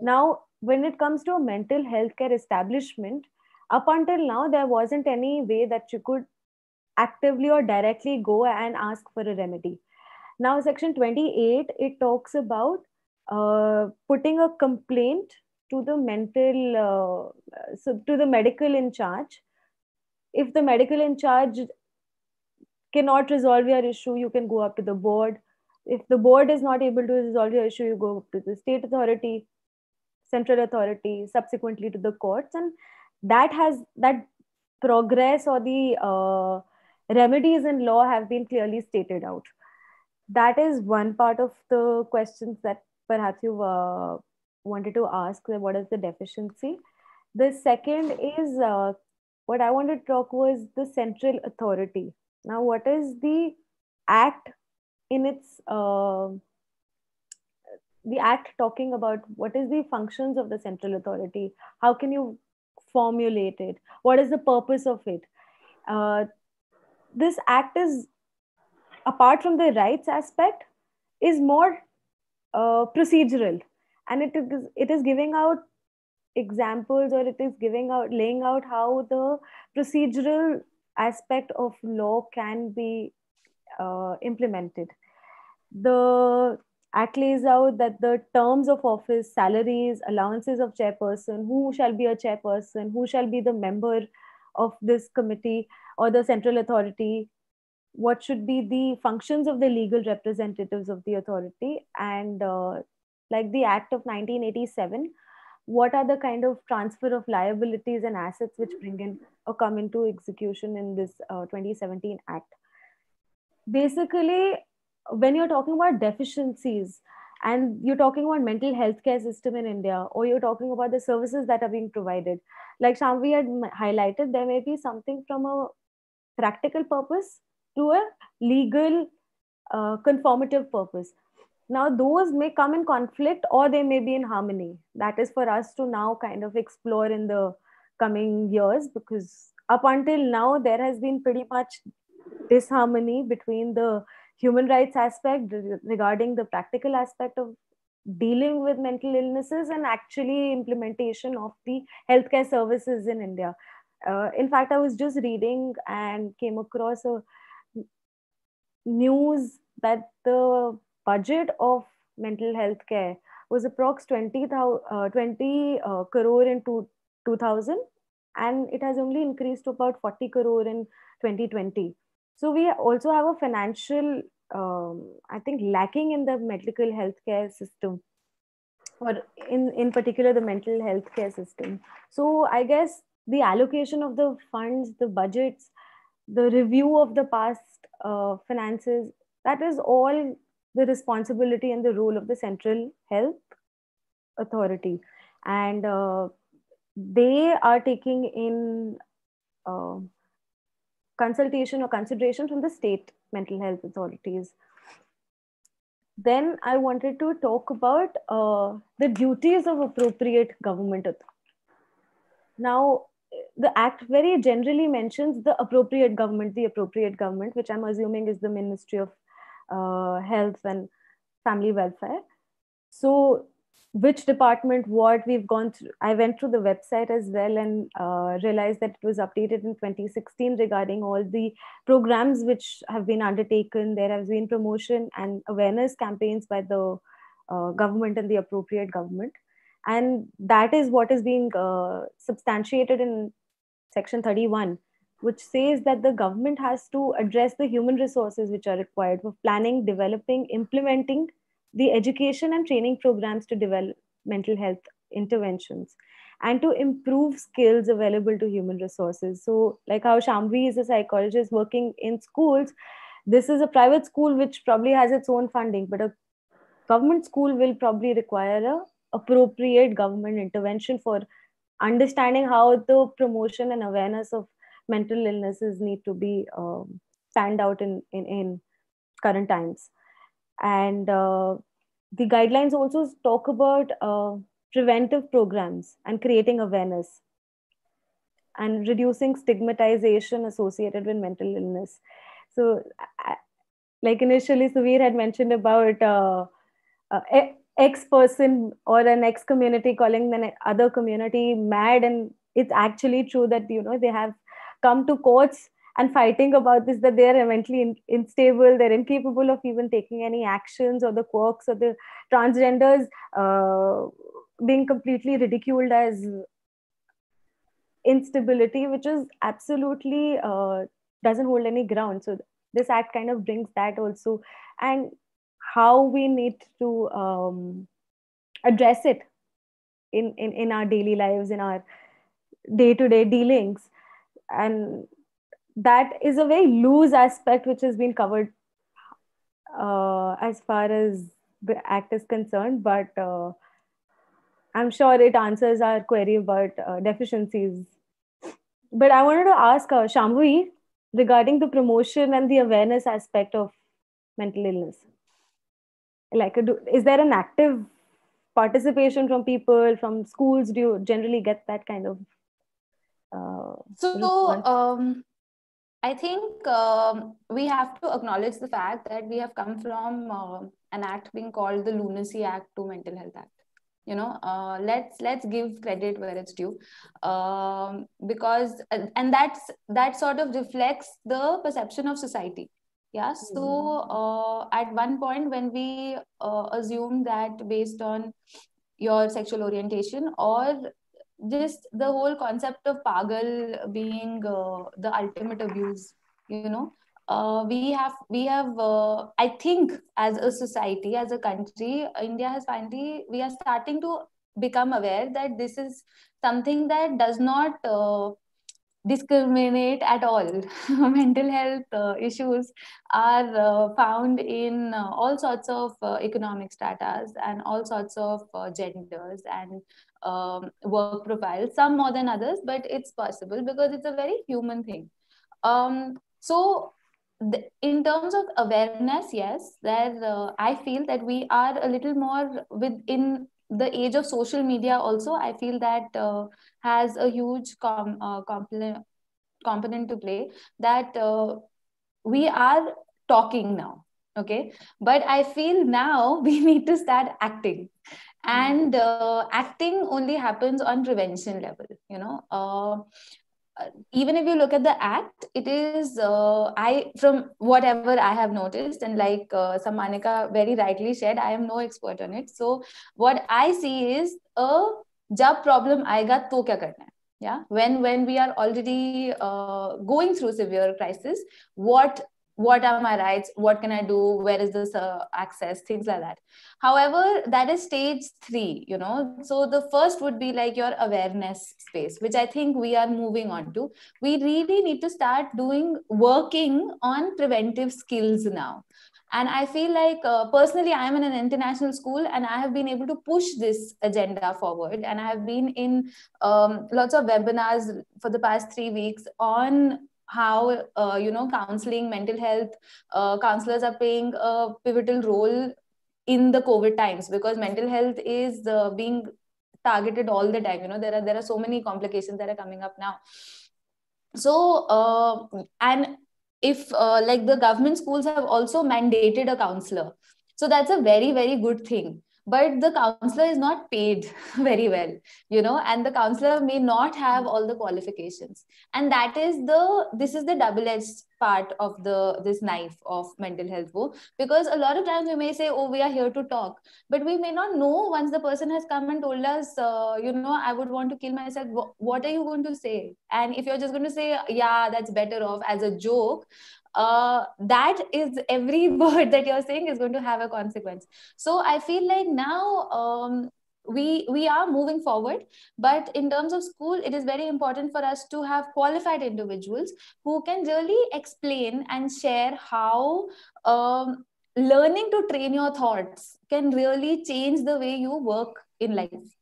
Now when it comes to a mental health care establishment up until now there wasn't any way that you could actively or directly go and ask for a remedy. Now, section 28, it talks about uh, putting a complaint to the mental, uh, so to the medical in charge. If the medical in charge cannot resolve your issue, you can go up to the board. If the board is not able to resolve your issue, you go up to the state authority, central authority, subsequently to the courts, and that has that progress or the uh, remedies in law have been clearly stated out. That is one part of the questions that perhaps you uh, wanted to ask. What is the deficiency? The second is uh, what I wanted to talk was the central authority. Now, what is the act in its uh, the act talking about what is the functions of the central authority? How can you formulate it? What is the purpose of it? Uh, this act is apart from the rights aspect is more uh, procedural. And it is it is giving out examples or it is giving out laying out how the procedural aspect of law can be uh, implemented. The act lays out that the terms of office salaries allowances of chairperson who shall be a chairperson who shall be the member of this committee or the central authority what should be the functions of the legal representatives of the authority? And uh, like the act of 1987 what are the kind of transfer of liabilities and assets which bring in or come into execution in this uh, 2017 act? Basically when you're talking about deficiencies and you're talking about mental health care system in india or you're talking about the services that are being provided like Shambhavi had highlighted there may be something from a practical purpose to a legal uh, conformative purpose. Now those may come in conflict or they may be in harmony. That is for us to now kind of explore in the coming years because up until now there has been pretty much disharmony between the human rights aspect regarding the practical aspect of dealing with mental illnesses and actually implementation of the healthcare services in india uh, in fact i was just reading and came across a news that the budget of mental health care was approx 20, uh, 20 uh, crore in two, 2000 and it has only increased to about 40 crore in 2020 so we also have a financial um, i think lacking in the medical healthcare system or in in particular the mental health care system. So i guess the allocation of the funds the budgets the review of the past uh, finances that is all the responsibility and the role of the central health authority. And uh, they are taking in uh, consultation or consideration from the state mental health authorities. Then i wanted to talk about uh, the duties of appropriate government now the act very generally mentions the appropriate government the appropriate government which i'm assuming is the ministry of uh, health and family welfare. So, which department, what we've gone through. I went through the website as well and uh, realized that it was updated in 2016 regarding all the programs which have been undertaken. There has been promotion and awareness campaigns by the uh, government and the appropriate government. And that is what is being uh, substantiated in section 31 which says that the government has to address the human resources which are required for planning, developing, implementing the education and training programs to develop mental health interventions and to improve skills available to human resources. So, like how Shambhavi is a psychologist working in schools, this is a private school which probably has its own funding, but a government school will probably require a appropriate government intervention for understanding how the promotion and awareness of mental illnesses need to be um, stand out in, in, in current times. And uh, the guidelines also talk about uh, preventive programs and creating awareness and reducing stigmatization associated with mental illness. So, like initially, Suveer had mentioned about uh, uh, X person or an ex community calling the other community mad, and it's actually true that you know they have come to courts and fighting about this that they're mentally in, unstable they're incapable of even taking any actions or the quirks or the transgenders uh, being completely ridiculed as instability which is absolutely uh, doesn't hold any ground. So this act kind of brings that also. And how we need to um, address it in, in in our daily lives in our day-to-day dealings and that is a very loose aspect which has been covered uh, as far as the act is concerned, but uh, I'm sure it answers our query about uh, deficiencies. But I wanted to ask uh, Shambhavi regarding the promotion and the awareness aspect of mental illness. Like, is there an active participation from people, from schools? Do you generally get that kind of? Uh, so, um, I think um, we have to acknowledge the fact that we have come from uh, an act being called the Lunacy Act to Mental Health Act. You know, uh, let's let's give credit where it's due, um, because and that's that sort of reflects the perception of society. Yeah. So mm-hmm. uh, at one point, when we uh, assume that based on your sexual orientation or just the whole concept of pagal being uh, the ultimate abuse you know uh, we have we have uh, i think as a society as a country india has finally we are starting to become aware that this is something that does not uh, discriminate at all. Mental health uh, issues are uh, found in uh, all sorts of uh, economic stratas and all sorts of uh, genders and um, work profiles, some more than others, but it's possible because it's a very human thing. Um, so, in terms of awareness, yes, there uh, I feel that we are a little more within the age of social media. Also, I feel that uh, has a huge com, uh, component component to play. That uh, we are talking now okay but i feel now we need to start acting and uh, acting only happens on prevention level you know uh, even if you look at the act it is uh, i from whatever i have noticed and like uh, samanika very rightly said i am no expert on it. So what i see is a jab problem aega to kya karna yeah? When when we are already uh, going through severe crisis what what are my rights? What can i do? Where is this uh, access? Things like that. However that is stage 3 you know? So the first would be like your awareness space which i think we are moving on to. We really need to start doing working on preventive skills now. And i feel like uh, personally i am in an international school and i have been able to push this agenda forward. And i have been in um, lots of webinars for the past 3 weeks on how uh, you know counseling mental health uh, counselors are playing a pivotal role in the covid times because mental health is uh, being targeted all the time. You know there are there are so many complications that are coming up now. So uh, and if uh, like the government schools have also mandated a counselor. So that's a very very good thing but the counselor is not paid very well you know and the counselor may not have all the qualifications. And that is the this is the double edged part of the this knife of mental health wo, because a lot of times we may say oh we are here to talk. But we may not know once the person has come and told us uh, you know i would want to kill myself. What are you going to say? And if you're just going to say yeah that's better off as a joke uh, that is every word that you're saying is going to have a consequence. So i feel like now um, we we are moving forward but in terms of school it is very important for us to have qualified individuals who can really explain and share how um, learning to train your thoughts can really change the way you work in life.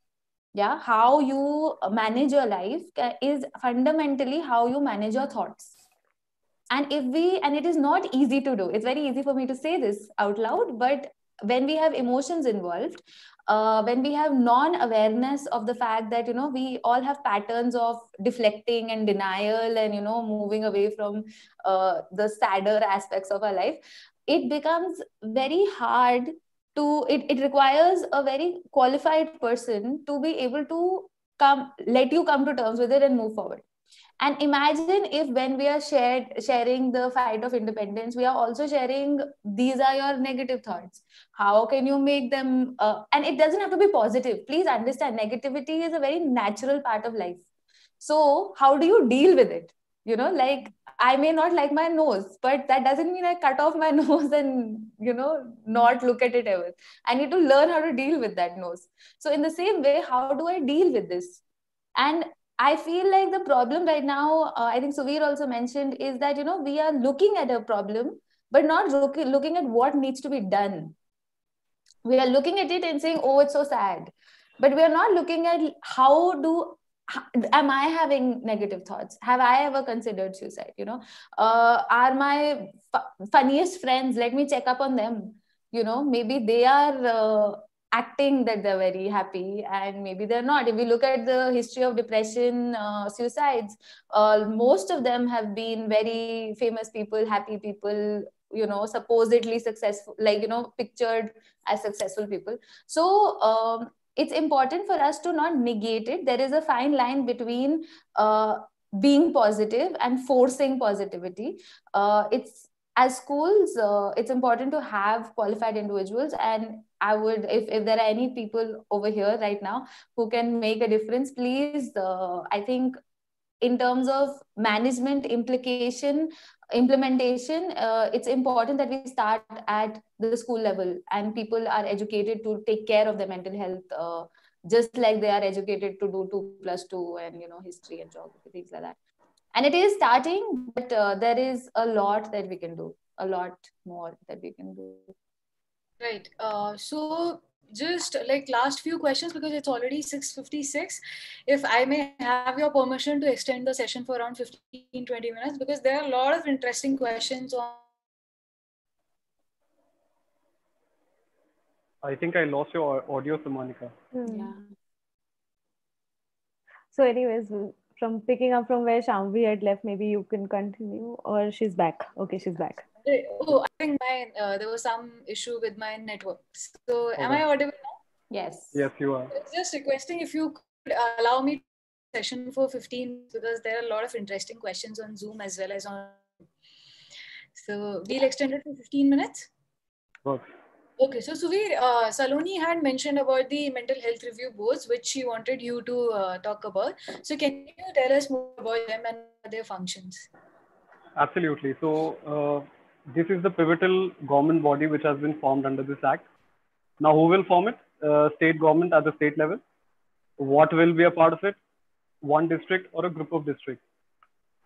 Yeah how you manage your life is fundamentally how you manage your thoughts and if we and it is not easy to do. It's very easy for me to say this out loud but when we have emotions involved uh, when we have non-awareness of the fact that you know we all have patterns of deflecting and denial and you know moving away from uh, the sadder aspects of our life it becomes very hard to it, it requires a very qualified person to be able to come let you come to terms with it and move forward and imagine if when we are shared sharing the fight of independence we are also sharing these are your negative thoughts. How can you make them uh, and it doesn't have to be positive. Please understand negativity is a very natural part of life. So how do you deal with it? You know like i may not like my nose but that doesn't mean i cut off my nose and you know not look at it ever. I need to learn how to deal with that nose. So in the same way how do i deal with this? And I feel like the problem right now, uh, I think Suveer also mentioned, is that you know we are looking at a problem, but not looking looking at what needs to be done. We are looking at it and saying, "Oh, it's so sad," but we are not looking at how do am i having negative thoughts? Have i ever considered suicide you know? Uh, are my funniest friends let me check up on them you know? Maybe they are uh, acting that they're very happy. And maybe they're not. If we look at the history of depression uh, suicides uh, most of them have been very famous people happy people you know supposedly successful like you know pictured as successful people. So um, it's important for us to not negate it. There is a fine line between uh, being positive and forcing positivity. Uh, it's as schools uh, it's important to have qualified individuals. And i would if, if there are any people over here right now who can make a difference please uh, i think in terms of management implication implementation uh, it's important that we start at the school level and people are educated to take care of their mental health uh, just like they are educated to do 2 plus 2 and you know history and geography things like that and it is starting but uh, there is a lot that we can do a lot more that we can do right uh, so just like last few questions because it's already 6.56 if i may have your permission to extend the session for around 15 20 minutes because there are a lot of interesting questions on i think i lost your audio Samanika. Hmm. yeah so anyways from picking up from where Shambhavi had left, maybe you can continue, or she's back. Okay, she's back. Oh, I think my uh, there was some issue with my network. So, okay. am I audible now? Yes. Yes, you are. Just requesting if you could allow me session for 15 because there are a lot of interesting questions on Zoom as well as on. So we'll extend it to 15 minutes. Okay. Okay, so Suveer, uh, Salonee had mentioned about the mental health review boards, which she wanted you to uh, talk about. So can you tell us more about them and their functions? Absolutely. So uh, this is the pivotal government body which has been formed under this act. Now, who will form it? Uh, state government at the state level. What will be a part of it? One district or a group of districts.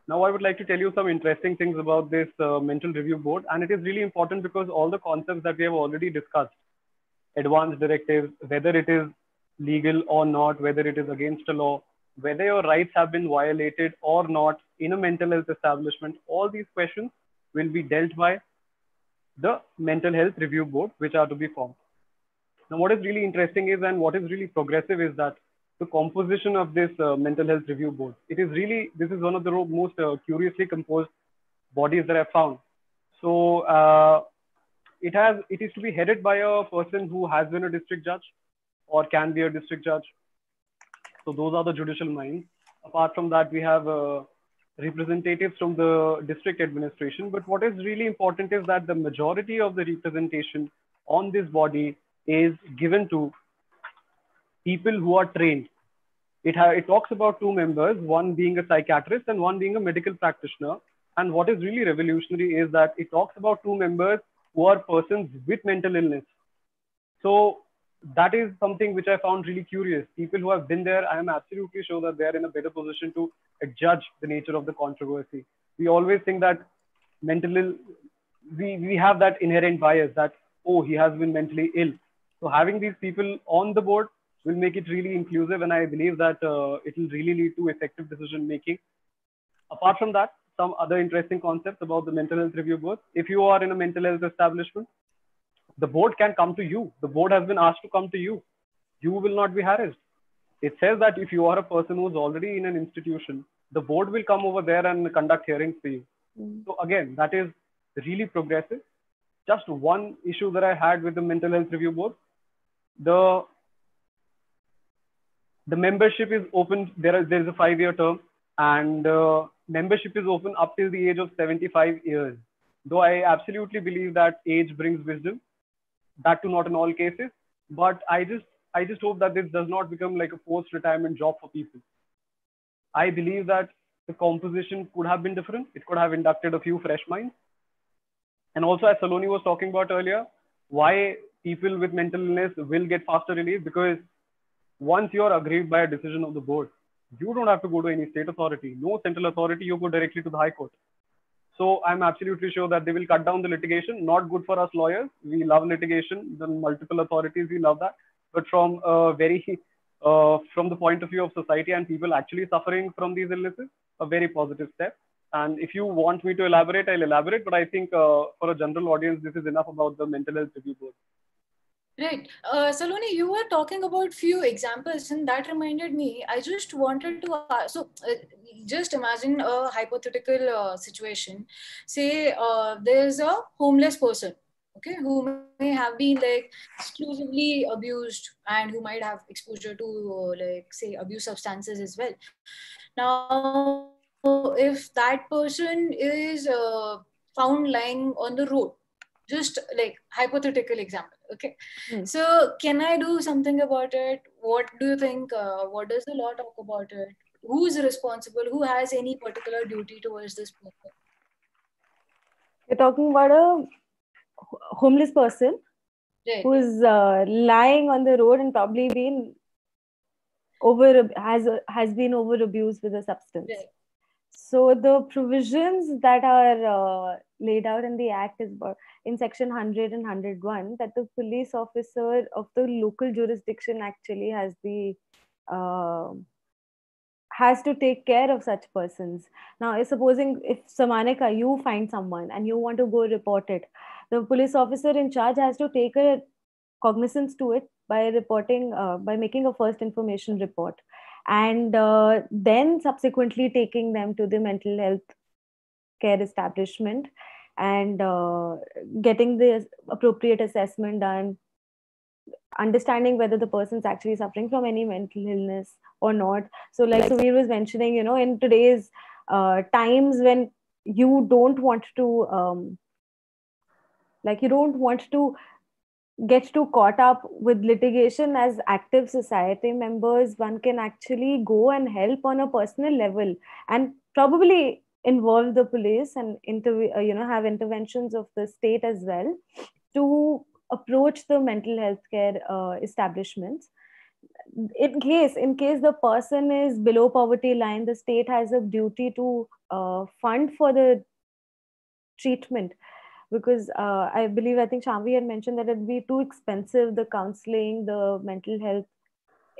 Now, I would like to tell you some interesting things about this uh, mental review board. And it is really important because all the concepts that we have already discussed, advanced directives, whether it is legal or not, whether it is against the law, whether your rights have been violated or not in a mental health establishment, all these questions will be dealt by the mental health review board, which are to be formed. Now, what is really interesting is, and what is really progressive is that the composition of this uh, mental health review board. It is really, this is one of the most uh, curiously composed bodies that I've found. So uh, it has, it is to be headed by a person who has been a district judge or can be a district judge. So those are the judicial minds. Apart from that, we have uh, representatives from the district administration. But what is really important is that the majority of the representation on this body is given to people who are trained. It, ha- it talks about two members, one being a psychiatrist and one being a medical practitioner. And what is really revolutionary is that it talks about two members who are persons with mental illness. So that is something which I found really curious. People who have been there, I am absolutely sure that they are in a better position to judge the nature of the controversy. We always think that mental Ill, we, we have that inherent bias that, oh, he has been mentally ill. So having these people on the board will make it really inclusive. And I believe that uh, it will really lead to effective decision making. Apart from that, some other interesting concepts about the mental health review board. If you are in a mental health establishment, the board can come to you. The board has been asked to come to you. You will not be harassed. It says that if you are a person who's already in an institution, the board will come over there and conduct hearings for you. Mm. So again, that is really progressive. Just one issue that I had with the mental health review board, the the membership is open. There is there is a five year term, and uh, membership is open up till the age of 75 years. Though I absolutely believe that age brings wisdom, that too not in all cases. But I just I just hope that this does not become like a post retirement job for people. I believe that the composition could have been different. It could have inducted a few fresh minds. And also, as Salonee was talking about earlier, why people with mental illness will get faster relief because once you're aggrieved by a decision of the board, You don't have to go to any state authority, no central authority. You go directly to the High Court. So I'm absolutely sure that they will cut down the litigation. Not good for us lawyers. We love litigation. The multiple authorities, we love that. But from a very, uh, from the point of view of society and people actually suffering from these illnesses, a very positive step. And if you want me to elaborate, I'll elaborate. But I think uh, for a general audience, this is enough about the mental health review board. Right. Uh, Salonee, you were talking about few examples and that reminded me, I just wanted to ask, so uh, just imagine a hypothetical uh, situation. Say uh, there's a homeless person, okay, who may have been like exclusively abused and who might have exposure to uh, like say abuse substances as well. Now, if that person is uh, found lying on the road, just like hypothetical example okay Hmm. so can i do something about it what do you think uh, what does the law talk about it who's responsible who has any particular duty towards this person You're talking about a homeless person right who's uh, lying on the road and probably been over has has been over abused with a substance. Right. So the provisions that are uh, laid out in the act is in section 100 and 101 that the police officer of the local jurisdiction actually has the uh, has to take care of such persons. Now, supposing if Samanika, you find someone and you want to go report it, the police officer in charge has to take a cognizance to it by reporting, uh, by making a first information report, and uh, then subsequently taking them to the mental health care establishment and uh, getting the appropriate assessment done understanding whether the person's actually suffering from any mental illness or not. So like Suveer was mentioning you know in today's uh, times when you don't want to um, like you don't want to get too caught up with litigation as active society members one can actually go and help on a personal level and probably involve the police and inter- uh, you know have interventions of the state as well to approach the mental health care uh, establishments. In case in case the person is below poverty line the state has a duty to uh, fund for the treatment because uh, i believe i think Shambhavi had mentioned that it'd be too expensive the counseling the mental health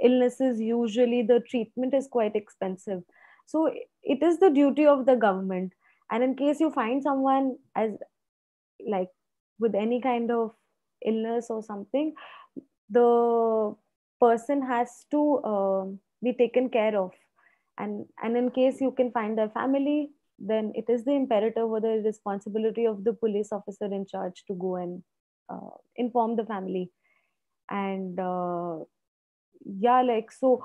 illnesses usually the treatment is quite expensive. So it is the duty of the government. And in case you find someone as like with any kind of illness or something the person has to um be taken care of. And and in case you can find their family then it is the imperative or the responsibility of the police officer in charge to go and uh, inform the family and uh, yeah like so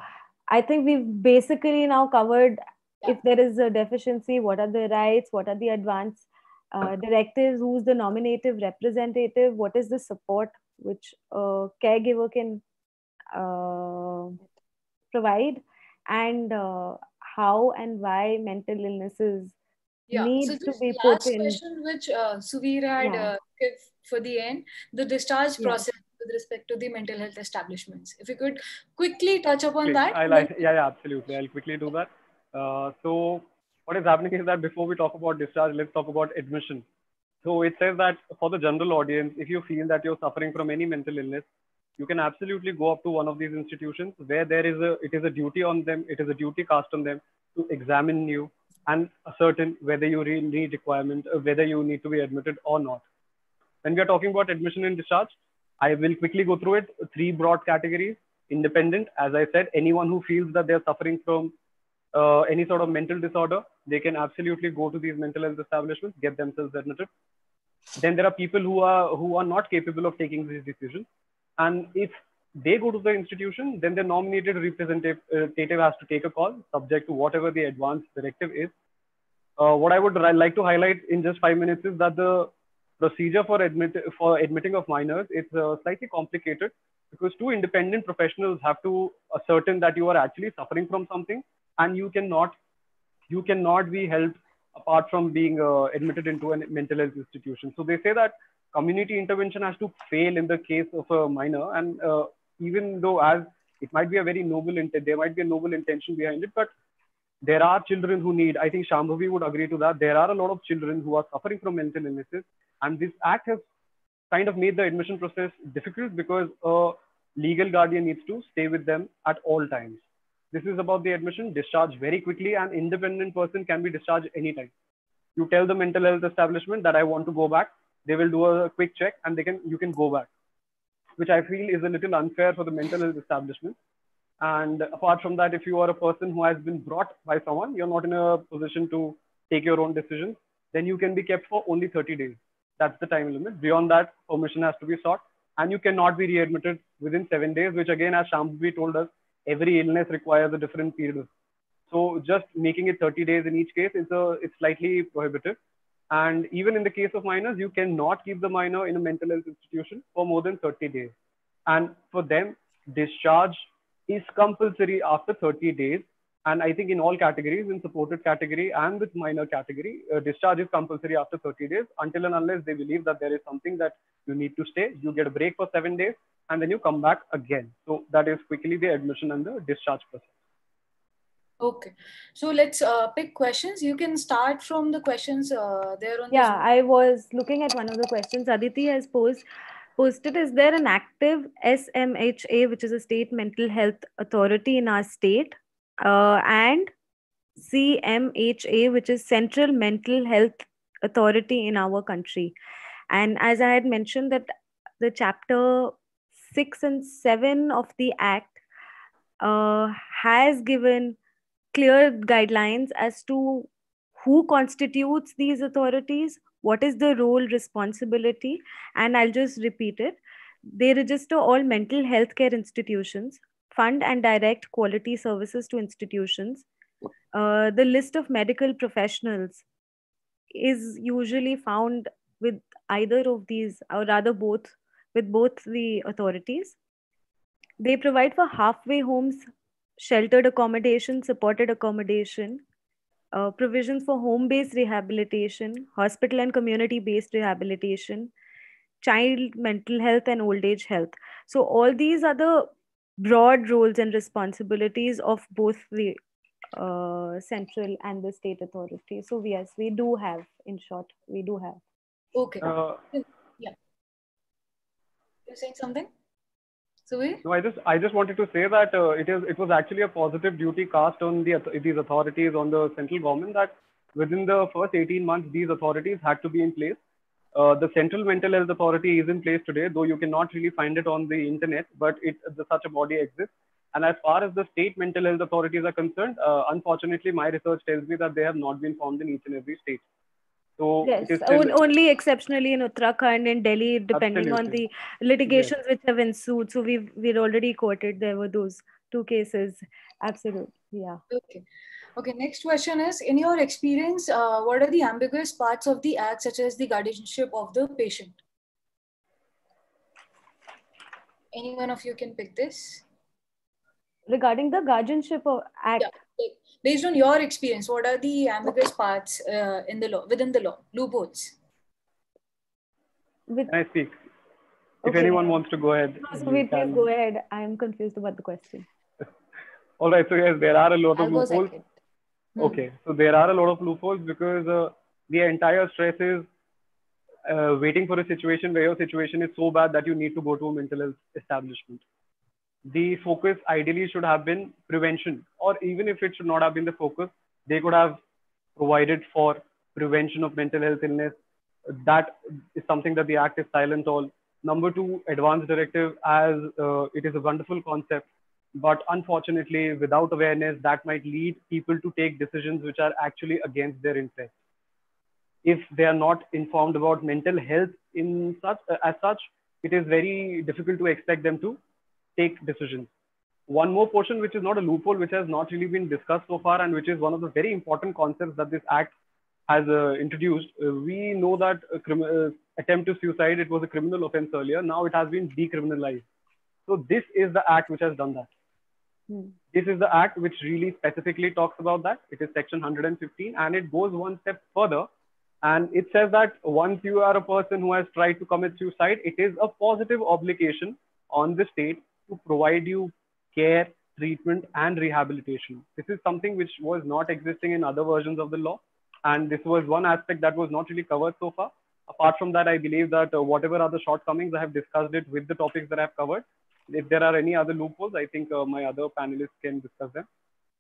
i think we've basically now covered Yeah. if there is a deficiency what are the rights what are the advance uh, directives who's the nominated representative what is the support which a caregiver can uh, provide and uh, how and why mental illnesses yeah need so to be last put in question which uh, Suveer had Yeah. uh, give for the end the discharge Yeah. process with respect to the mental health establishments if you could quickly touch upon Please, that I like, yeah, yeah, absolutely. I'll quickly do that. Uh, so what is happening is that before we talk about discharge, let's talk about admission. So it says that for the general audience, if you feel that you're suffering from any mental illness, you can absolutely go up to one of these institutions where there is a, it is a duty on them, it is a duty cast on them to examine you and ascertain whether you re- need requirement, uh, whether you need to be admitted or not. When we are talking about admission and discharge, I will quickly go through it. Three broad categories independent as i said anyone who feels that they're suffering from uh, any sort of mental disorder they can absolutely go to these mental health establishments get themselves admitted then there are people who are who are not capable of taking these decisions and if they go to the institution then the nominated representative has to take a call subject to whatever the advance directive is. Uh, what i would like to highlight in just 5 minutes is that the procedure for admit for admitting of minors is uh, slightly complicated because two independent professionals have to ascertain that you are actually suffering from something and you cannot you cannot be helped apart from being uh, admitted into a mental health institution. So they say that community intervention has to fail in the case of a minor and uh, even though as it might be a very noble intent. There might be a noble intention behind it, but there are children who need. I think Shambhavi would agree to that. There are a lot of children who are suffering from mental illnesses, and this act has kind of made the admission process difficult because a legal guardian needs to stay with them at all times. This is about the admission, discharge very quickly, and independent person can be discharged anytime. You tell the mental health establishment that I want to go back. They will do a quick check and they can you can go back which I feel is a little unfair for the mental health establishment. And apart from that, if you are a person who has been brought by someone, you're not in a position to take your own decisions, then you can be kept for only 30 days. That's the time limit. Beyond that, permission has to be sought, and you cannot be readmitted within seven days, which again, as Shambhavi told us, every illness requires a different period. So just making it 30 days in each case is a, it's slightly prohibitive. And even in the case of minors, you cannot keep the minor in a mental health institution for more than 30 days. And for them, discharge is compulsory after 30 days. And I think in all categories, in supported category and with minor category, uh, discharge is compulsory after 30 days until and unless they believe that there is something that you need to stay. You get a break for seven days and then you come back again. So that is quickly the admission and the discharge process. Okay, so let's uh, pick questions. You can start from the questions uh, there on. Yeah, I was looking at one of the questions Aditi has posed. Posted, is there an active SMHA, which is a state mental health authority in our state, uh, and CMHA, which is Central Mental Health Authority in our country? And as I had mentioned, that the chapter six and seven of the Act uh, has given clear guidelines as to who constitutes these authorities, what is the role, responsibility, and I'll just repeat it. They register all mental health care institutions, fund and direct quality services to institutions. Uh, the list of medical professionals is usually found with either of these, or rather both, with both the authorities. They provide for halfway homes sheltered accommodation, supported accommodation, uh, provisions for home based rehabilitation, hospital and community based rehabilitation, child mental health, and old age health. So, all these are the broad roles and responsibilities of both the uh, central and the state authority. So, yes, we do have, in short, we do have. Okay. Uh, yeah. You're saying something? Suvi? No, I just I just wanted to say that uh, it is it was actually a positive duty cast on the these authorities on the central government that within the first 18 months these authorities had to be in place. Uh, the Central Mental Health Authority is in place today, though you cannot really find it on the internet, but it the, such a body exists. And as far as the state mental health authorities are concerned, uh, unfortunately, my research tells me that they have not been formed in each and every state. So yes, still, only exceptionally in Uttarakhand and Delhi, depending Absolutely. on the litigations which have ensued. So we've we're already quoted there were those two cases. Absolutely, yeah. Okay. Okay, next question is In your experience, uh, what are the ambiguous parts of the act, such as the guardianship of the patient? Any one of you can pick this? Regarding the guardianship of act, Yeah. Like, based on your experience, what are the ambiguous parts uh, in the law, within the law, loopholes? with Can I speak? If Okay. anyone wants to go ahead. so you can. please go ahead. I am confused about the question. All right. So yes, there are a lot I'll of loopholes. Hmm. Okay, so there are a lot of loopholes because uh, the entire stress is uh, waiting for a situation where your situation is so bad that you need to go to a mental health establishment. The focus ideally should have been prevention, or even if it should not have been the focus, they could have provided for prevention of mental health illness. That is something that the Act is silent on. Number two, advance directive, as uh, it is a wonderful concept, but unfortunately without awareness that might lead people to take decisions which are actually against their interest if they are not informed about mental health in such uh, as such it is very difficult to expect them to take decisions one more portion which is not a loophole which has not really been discussed so far and which is one of the very important concepts that this act has uh, introduced uh, we know that uh, attempt to suicide it was a criminal offense earlier now it has been decriminalized so this is the act which has done that Hmm. this is the act which really specifically talks about that. It is section 115 and it goes one step further. And it says that once you are a person who has tried to commit suicide, it is a positive obligation on the state to provide you care, treatment, and rehabilitation. This is something which was not existing in other versions of the law. And this was one aspect that was not really covered so far. Apart from that, I believe that uh, whatever are the shortcomings, I have discussed it with the topics that I have covered. If there are any other loopholes, I think uh, my other panelists can discuss them.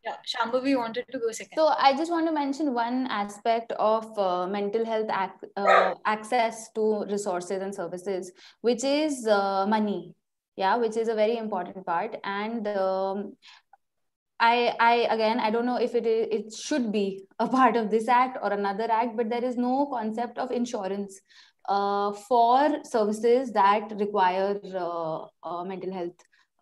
Yeah, Shambhavi wanted to go second. So I just want to mention one aspect of uh, mental health ac- uh, access to resources and services, which is uh, money. Yeah, which is a very important part. And um, I, I again, I don't know if it is, it should be a part of this act or another act, but there is no concept of insurance uh, for services that require uh, uh, mental health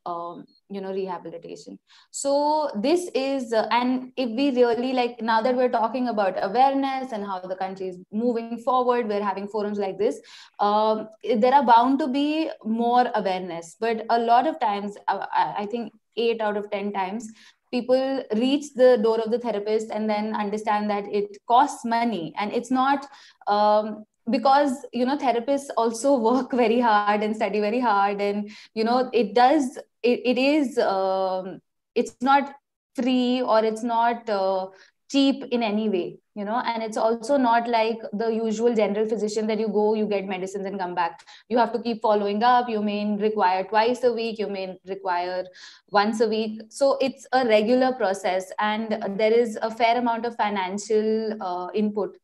um, you know rehabilitation. So this is uh, and if we really like now that we're talking about awareness and how the country is moving forward we're having forums like this um, there are bound to be more awareness. But a lot of times uh, I, I think 8 out of 10 times people reach the door of the therapist and then understand that it costs money. And it's not um, because you know therapists also work very hard and study very hard and you know it does it, it is um, it's not free or it's not uh, cheap in any way you know and it's also not like the usual general physician that you go you get medicines and come back. You have to keep following up. You may require twice a week. You may require once a week. So it's a regular process and there is a fair amount of financial uh, input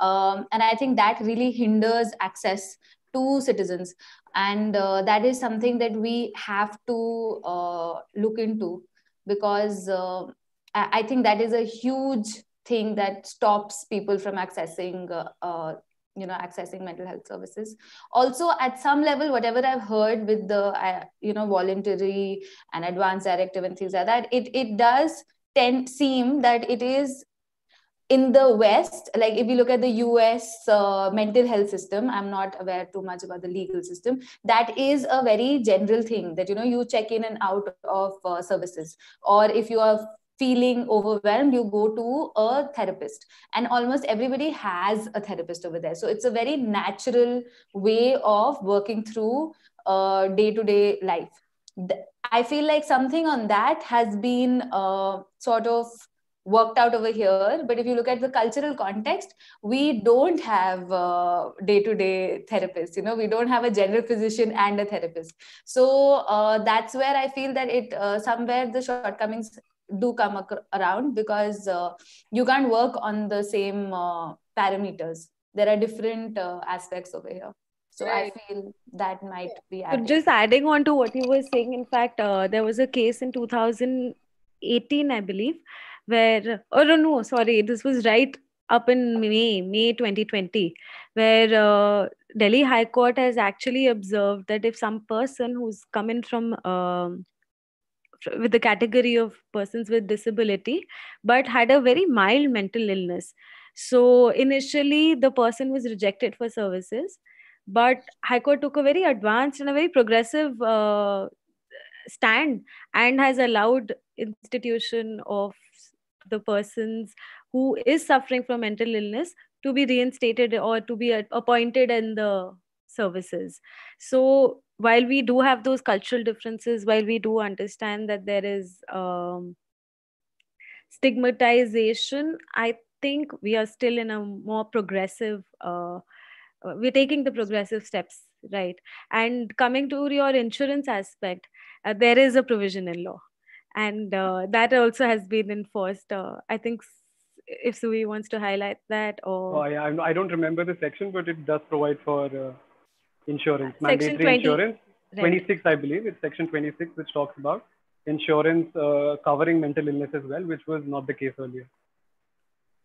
um, and i think that really hinders access to citizens. And uh, that is something that we have to uh, look into because uh, I think that is a huge thing that stops people from accessing uh, uh, you know accessing mental health services. Also at some level whatever i've heard with the uh, you know voluntary and advance directive and things like that it it does tend seem that it is in the west like if you look at the us uh, mental health system i'm not aware too much about the legal system that is a very general thing that you know you check in and out of uh, services. Or if you are feeling overwhelmed you go to a therapist. And almost everybody has a therapist over there. So it's a very natural way of working through day to day life i feel like something on that has been uh, sort of worked out over here. But if you look at the cultural context we don't have day to day therapists you know we don't have a general physician and a therapist. So uh, that's where i feel that it uh, somewhere the shortcomings do come ac- around because uh, you can't work on the same uh, parameters. There are different uh, aspects over here. So right. i feel that might be adding. just adding on to what you were saying in fact uh, there was a case in 2018 i believe where oh no, sorry this was right up in may may 2020 where uh, delhi high court has actually observed that if some person who's coming from um, with the category of persons with disability but had a very mild mental illness. So initially the person was rejected for services but high court took a very advanced and a very progressive uh, stand and has allowed institution of the persons who is suffering from mental illness to be reinstated or to be appointed in the services so while we do have those cultural differences, while we do understand that there is um, stigmatization, I think we are still in a more progressive, uh, uh, we're taking the progressive steps, right? And coming to your insurance aspect, uh, there is a provision in law. And uh, that also has been enforced. Uh, I think if Sui wants to highlight that or. Oh, yeah, I don't remember the section, but it does provide for uh, insurance, mandatory 20, insurance. Right. 26, I believe, it's section 26, which talks about insurance uh, covering mental illness as well, which was not the case earlier.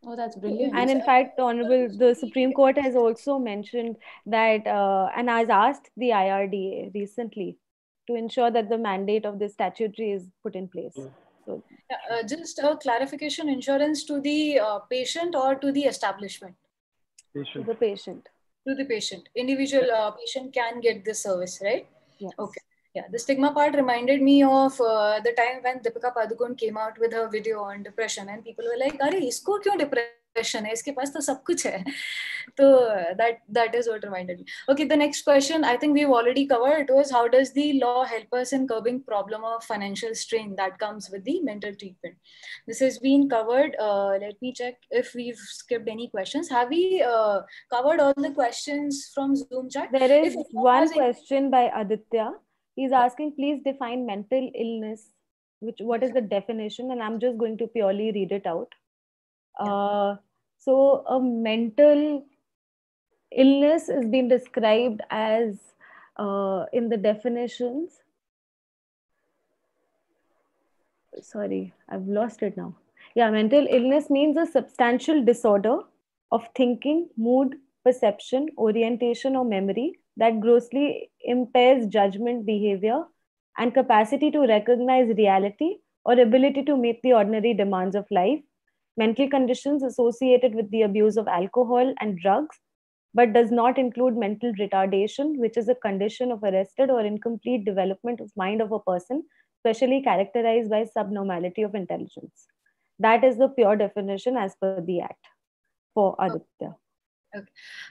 Oh, that's brilliant. And in fact, the Honorable, the Supreme Court has also mentioned that, uh, and has asked the IRDA recently to ensure that the mandate of the statutory is put in place. Yeah. So, uh, just a clarification insurance to the uh, patient or to the establishment? Patient. To the patient to the patient. Individual uh, patient can get this service, right? Yes. Okay. Yeah, the stigma part reminded me of uh, the time when Deepika Padukone came out with her video on depression, and people were like, "Are isko kyun depression depression है इसके पास तो सब कुछ है तो that that is what reminded me okay the next question i think we've already covered it was how does the law help us in curbing problem of financial strain that comes with the mental treatment this has been covered uh, let me check if we've skipped any questions have we uh, covered all the questions from zoom chat There is If anyone one has any- question by Aditya. He's asking, please define mental illness. Which what is the definition? And I'm just going to purely read it out. Uh, so a mental illness is being described as uh, in the definitions. Sorry, I've lost it now. Yeah, mental illness means a substantial disorder of thinking, mood, perception, orientation, or memory that grossly impairs judgment, behavior, and capacity to recognize reality or ability to meet the ordinary demands of life. Mental conditions associated with the abuse of alcohol and drugs, but does not include mental retardation, which is a condition of arrested or incomplete development of mind of a person, especially characterized by subnormality of intelligence. That is the pure definition as per the Act for Aditya.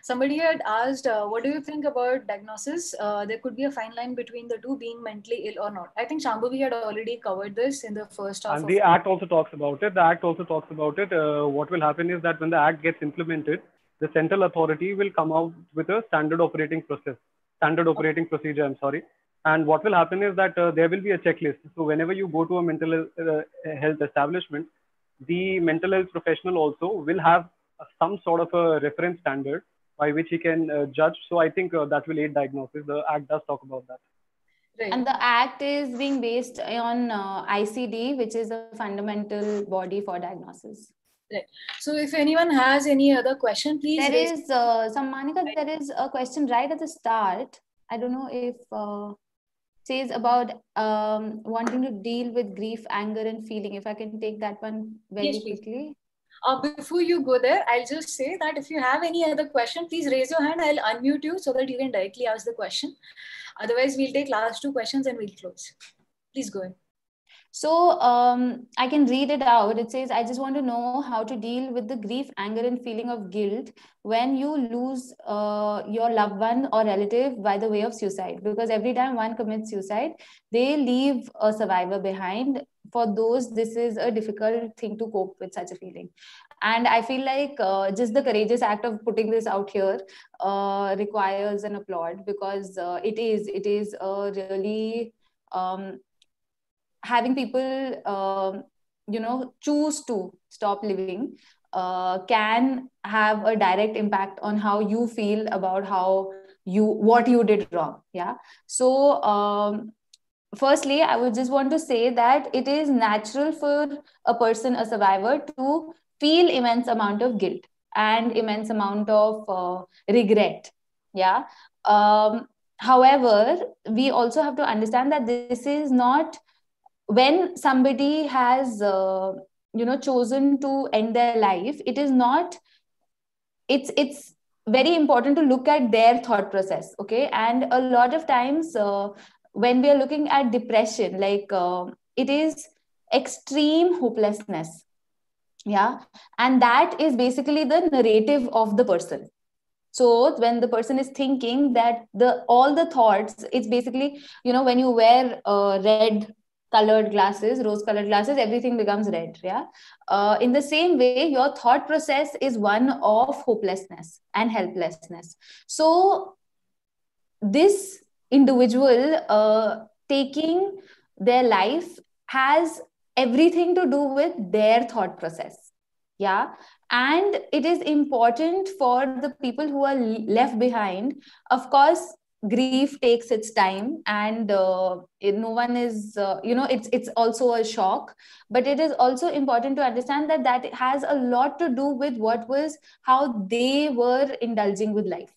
Somebody had asked uh, what do you think about diagnosis uh, there could be a fine line between the two being mentally ill or not i think shambhavi had already covered this in the first half And the Act also talks about it. The Act also talks about it. Uh, what will happen is that when the Act gets implemented, the central authority will come out with a standard operating process, standard operating procedure. I'm sorry. And what will happen is that uh, there will be a checklist. So whenever you go to a mental uh, health establishment, the mental health professional also will have some sort of a reference standard by which he can uh, judge. So I think uh, that will aid diagnosis. The Act does talk about that. right. And the act is being based on uh, ICD, which is a fundamental body for diagnosis. Right. so if anyone has any other question please There raise- is uh, some Monica. There is a question right at the start. I don't know if uh, says about um, wanting to deal with grief, anger, and feeling. If I can take that one very Yes, please. quickly. Uh, before you go there, I'll just say that if you have any other question, please raise your hand. I'll unmute you so that you can directly ask the question. Otherwise, we'll take last two questions and we'll close. Please go ahead. So um, I can read it out. It says, I just want to know how to deal with the grief, anger, and feeling of guilt when you lose uh, your loved one or relative by the way of suicide. Because every time one commits suicide, they leave a survivor behind. For those, this is a difficult thing to cope with such a feeling. And I feel like uh, just the courageous act of putting this out here uh, requires an applaud because uh, it is it is a really um, having people um, you know choose to stop living uh, can have a direct impact on how you feel about how you what you did wrong yeah so um, firstly i would just want to say that it is natural for a person a survivor to feel immense amount of guilt and immense amount of uh, regret yeah? Um, however we also have to understand that this is not when somebody has uh, you know chosen to end their life it is not it's it's very important to look at their thought process okay? And a lot of times uh, when we are looking at depression like uh, it is extreme hopelessness. Yeah. And that is basically the narrative of the person. So when the person is thinking that the all the thoughts it's basically you know when you wear uh, red colored glasses rose colored glasses everything becomes red. Yeah. Uh, in the same way your thought process is one of hopelessness and helplessness. So this individual uh, taking their life has everything to do with their thought process. Yeah. And it is important for the people who are left behind. Of course grief takes its time and uh, it, no one is uh, you know it's it's also a shock. But it is also important to understand that that has a lot to do with what was how they were indulging with life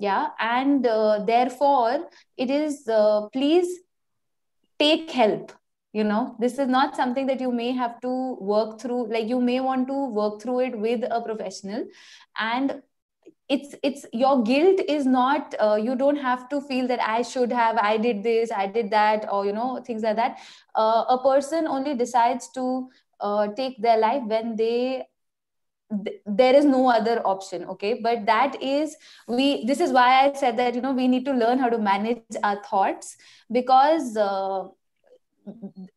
yeah and uh, therefore it is uh, please take help you know? This is not something that you may have to work through like you may want to work through it with a professional. And it's it's your guilt is not uh, you don't have to feel that i should have i did this i did that or you know things like that. Uh, a person only decides to uh, take their life when they th- there is no other option okay? But that is we this is why i said that you know we need to learn how to manage our thoughts because uh,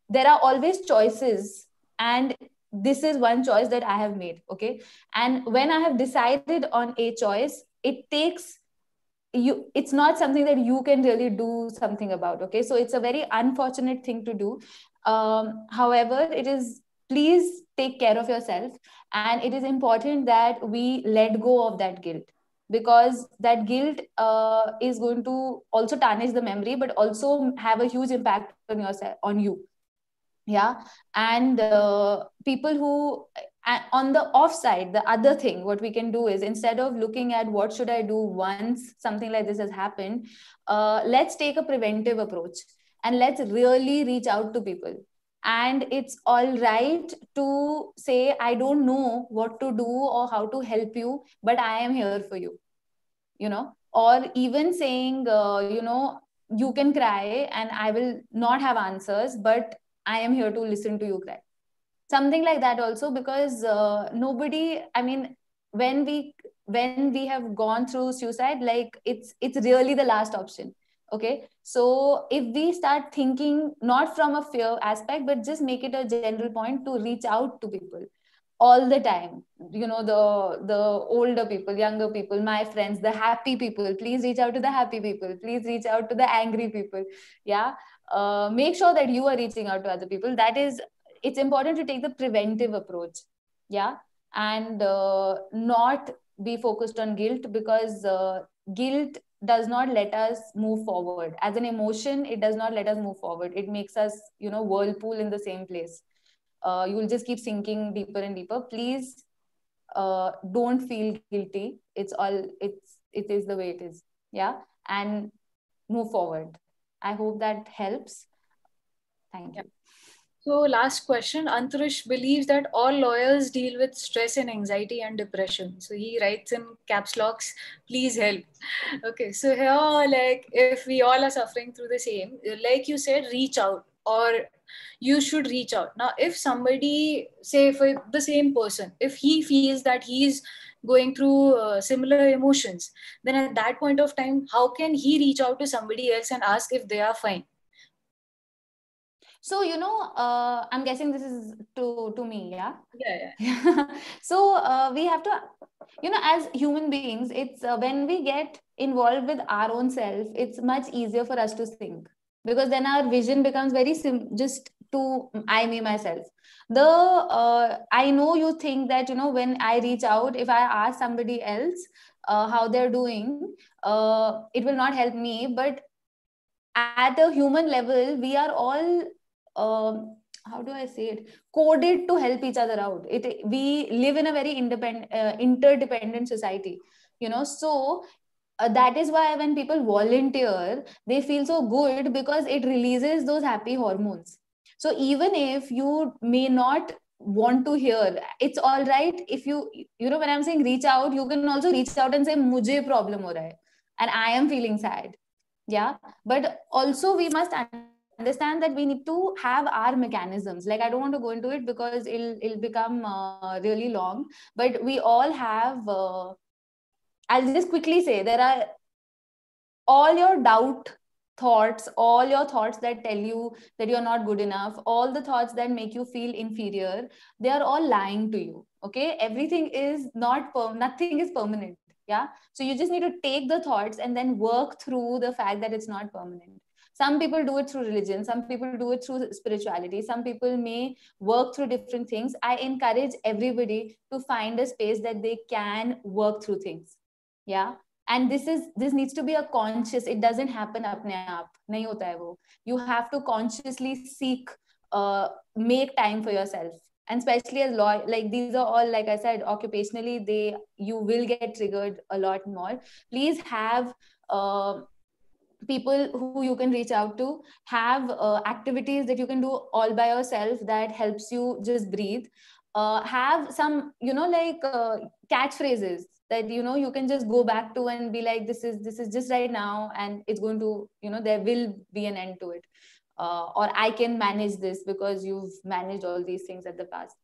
there are always choices and this is one choice that i have made okay? And when i have decided on a choice it takes you it's not something that you can really do something about okay? So it's a very unfortunate thing to do. Um, however it is please take care of yourself. And it is important that we let go of that guilt because that guilt uh, is going to also tarnish the memory but also have a huge impact on yourself on you. Yeah. And uh, people who on the offside the other thing what we can do is instead of looking at what should i do once something like this has happened uh, let's take a preventive approach and let's really reach out to people and it's all right to say i don't know what to do or how to help you but i am here for you you know? Or even saying uh, you know you can cry and i will not have answers but i am here to listen to you cry. Something like that also because uh, nobody i mean when we when we have gone through suicide like it's it's really the last option okay? So if we start thinking not from a fear aspect but just make it a general point to reach out to people all the time. You know the the older people younger people my friends the happy people. Please reach out to the happy people. Please reach out to the angry people. Yeah? Uh, make sure that you are reaching out to other people. That is it's important to take the preventive approach. Yeah? And uh, not be focused on guilt because uh, guilt does not let us move forward. As an emotion it does not let us move forward. It makes us you know whirlpool in the same place. Uh, you will just keep sinking deeper and deeper. Please uh, don't feel guilty. It's all it's it is the way it is. Yeah? And move forward. I hope that helps. Thank you so, last question. Antarish believes that all lawyers deal with stress and anxiety and depression. So, he writes in caps locks, please help. Okay, so here, like, if we all are suffering through the same, like you said, reach out or you should reach out. Now, if somebody, say, for the same person, if he feels that he's going through uh, similar emotions, then at that point of time, how can he reach out to somebody else and ask if they are fine? So you know uh, i'm guessing this is to to me yeah? Yeah, yeah. so uh, we have to you know as human beings it's uh, when we get involved with our own self it's much easier for us to think. Because then our vision becomes very sim- just to i me myself. The uh, i know you think that you know when i reach out if i ask somebody else uh, how they're doing uh, it will not help me. But at a human level we are all um, how do I say it, coded to help each other out. It we live in a very independent, uh, interdependent society, you know. So uh, that is why when people volunteer, they feel so good because it releases those happy hormones. So even if you may not want to hear, it's all right if you you know when I'm saying reach out, you can also reach out and say mujhe problem ho hai, and I am feeling sad. Yeah, but also we must understand that we need to have our mechanisms. Like i don't want to go into it because it'll it'll become uh, really long but we all have uh, i'll just quickly say there are all your doubt thoughts all your thoughts that tell you that you're not good enough all the thoughts that make you feel inferior they are all lying to you okay? Everything is not per- nothing is permanent yeah? So you just need to take the thoughts and then work through the fact that it's not permanent some people do it through religion some people do it through spirituality some people may work through different things. I encourage everybody to find a space that they can work through things. Yeah? And this is this needs to be a conscious it doesn't happen apne aap. Nahi hota hai wo. You have to consciously seek uh, make time for yourself. And especially as law like these are all like i said occupationally they you will get triggered a lot more. Please have uh, people who you can reach out to have uh, activities that you can do all by yourself that helps you just breathe. Uh, have some you know like uh, catchphrases that you know you can just go back to and be like this is this is just right now and it's going to you know there will be an end to it. Uh, or i can manage this because you've managed all these things at the past.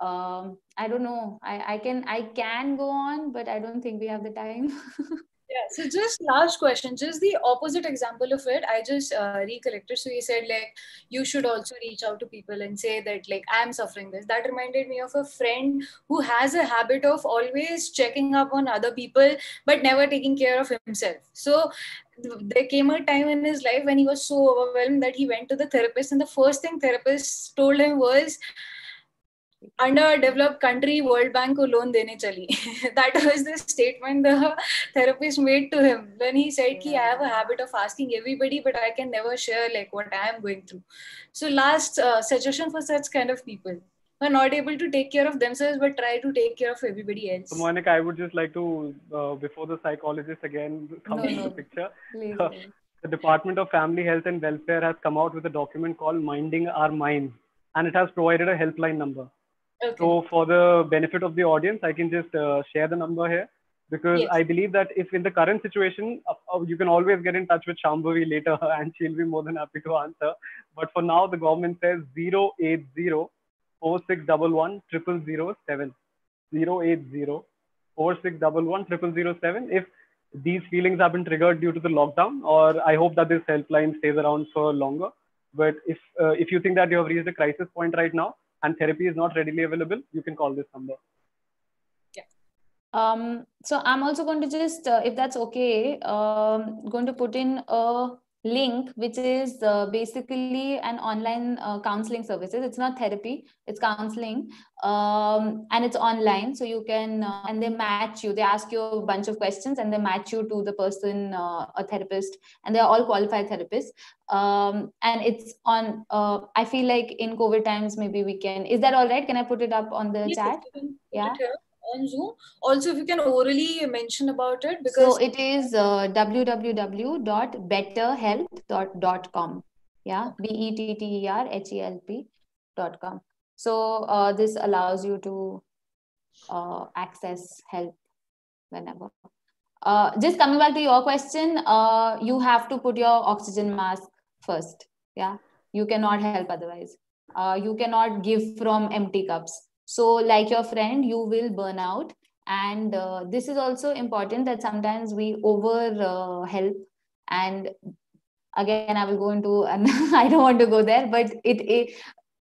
Um, i don't know. I, I can i can go on but i don't think we have the time yeah so just last question just the opposite example of it i just uh, recollected. So you said like you should also reach out to people and say that like i'm suffering this. That reminded me of a friend who has a habit of always checking up on other people but never taking care of himself. So there came a time in his life when he was so overwhelmed that he went to the therapist and the first thing therapist told him was under a developed country world bank ko loan dene chali that was the statement the therapist made to him when he said yeah. ki i have a habit of asking everybody but i can never share like what i am going through so last uh, suggestion for such kind of people who are not able to take care of themselves but try to take care of everybody else. So Monica, I would just like to, uh, before the psychologist again comes no, no. the picture, uh, the Department of Family Health and Welfare has come out with a document called Minding Our Minds and it has provided a helpline number okay So, for the benefit of the audience, I can just uh, share the number here because Yes. I believe that if in the current situation, uh, you can always get in touch with Shambhavi later and she'll be more than happy to answer. But for now, the government says 080 4611 0007. 080 4611 If these feelings have been triggered due to the lockdown, or I hope that this helpline stays around for longer. But if uh, if you think that you have reached a crisis point right now and therapy is not readily available, you can call this number. Um, so I'm also going to just, uh, if that's okay, um, going to put in a link which is uh, basically an online uh, counseling services. It's not therapy, it's counseling, um, and it's online. So you can, uh, and they match you. They ask you a bunch of questions and they match you to the person, uh, a therapist, and they're all qualified therapists. Um, and it's on. Uh, I feel like in COVID times, maybe we can. Is that all right? Can I put it up on the Yes, chat? you can put Yeah. here on Zoom. Also, if you can orally mention about it, because So it is uh, www.betterhelp.com. Yeah, B E T T E R H E L P dot com. So uh, this allows you to uh, access help whenever. Uh, just coming back to your question, uh, you have to put your oxygen mask first. Yeah, you cannot help otherwise. Uh, you cannot give from empty cups. So, like your friend, you will burn out. And uh, this is also important that sometimes we over uh, help. And again i will go into and i don't want to go there but it, it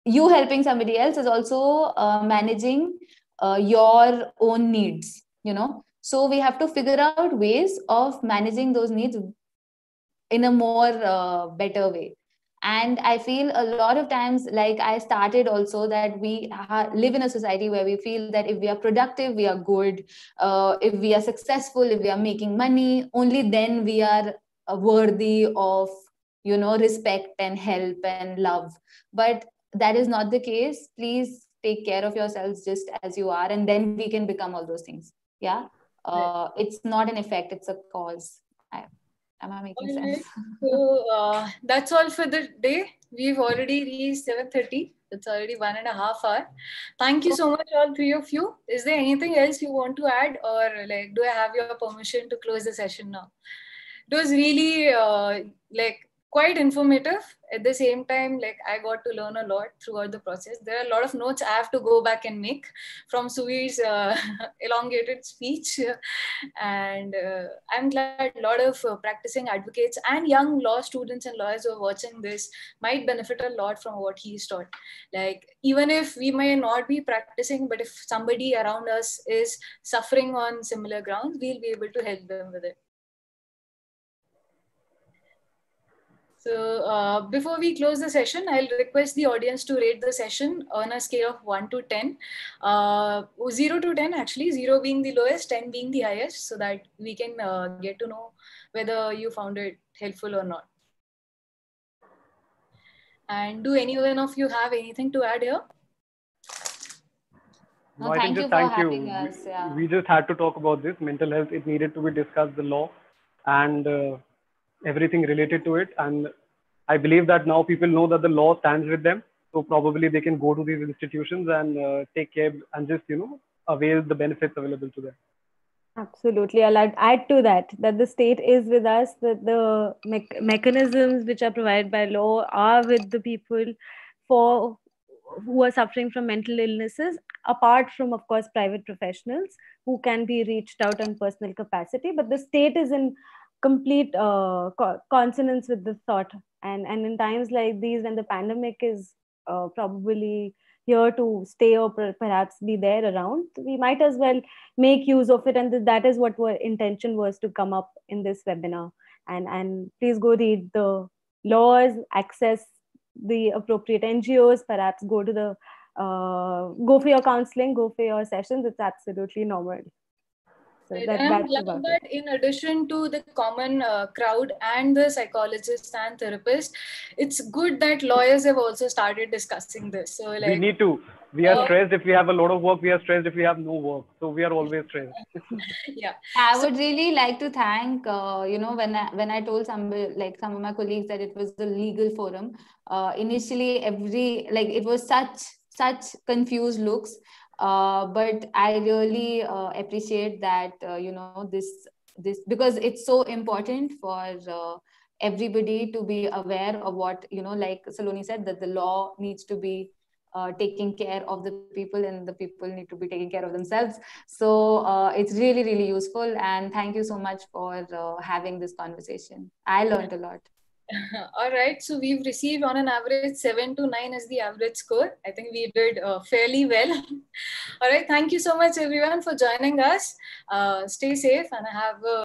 you helping somebody else is also uh, managing uh, your own needs you know? So we have to figure out ways of managing those needs in a more uh, better way and i feel a lot of times like i started also that we ha- live in a society where we feel that if we are productive we are good. Uh, if we are successful if we are making money only then we are uh, worthy of you know respect and help and love. But that is not the case. Please take care of yourselves just as you are and then we can become all those things. Yeah? Uh, it's not an effect it's a cause. I, am i making sense So uh, that's all for the day. We've already reached 7.30. It's already one and a half hour. Thank you so much, all three of you. Is there anything else you want to add or like, do I have your permission to close the session now? It was really uh, like quite informative. At the same time, like I got to learn a lot throughout the process. There are a lot of notes I have to go back and make from Suveer's uh, elongated speech. And uh, I'm glad a lot of uh, practicing advocates and young law students and lawyers who are watching this might benefit a lot from what he's taught. Like, even if we may not be practicing, but if somebody around us is suffering on similar grounds, we'll be able to help them with it. So uh, before we close the session, I'll request the audience to rate the session on a scale of 1 to 10. Uh, 0 to 10 actually, 0 being the lowest, 10 being the highest, so that we can uh, get to know whether you found it helpful or not. And do any one of you have anything to add here? No, I thank you just for thank you. having us, We- yeah. We just had to talk about this mental health. It needed to be discussed, the law, and uh, everything related to it. And I believe that now people know that the law stands with them. So probably they can go to these institutions and uh, take care and just you know avail the benefits available to them. Absolutely. I'll add, add to that that the state is with us, that the mech- mechanisms which are provided by law are with the people for who are suffering from mental illnesses apart from of course private professionals who can be reached out on personal capacity but the state is in complete uh, co- consonance with the thought. And and in times like these when the pandemic is uh, probably here to stay or per- perhaps be there around we might as well make use of it. And th- that is what our intention was to come up in this webinar. And and please go read the laws access the appropriate ngos perhaps go to the uh, go for your counseling go for your sessions. It's absolutely normal so that, And I'm that's glad about it. that in addition to the common uh, crowd and the psychologists and therapists, it's good that lawyers have also started discussing this. So, like we need to. We are Uh, stressed if we have a lot of work. We are stressed if we have no work. So we are always stressed. yeah, I So- would really like to thank, uh, you know, when I, when I told some like some of my colleagues that it was the legal forum. Uh, initially, every like it was such such confused looks, uh, but I really uh, appreciate that uh, you know this this because it's so important for uh, everybody to be aware of what you know, like Salonee said, that the law needs to be uh, taking care of the people and the people need to be taking care of themselves. So it's really really useful. And thank you so much for having this conversation. I learned a lot all right. So we've received on an average seven to nine as the average score. I think we did uh, fairly well. all right. Thank you so much, everyone, for joining us. Uh, stay safe and have a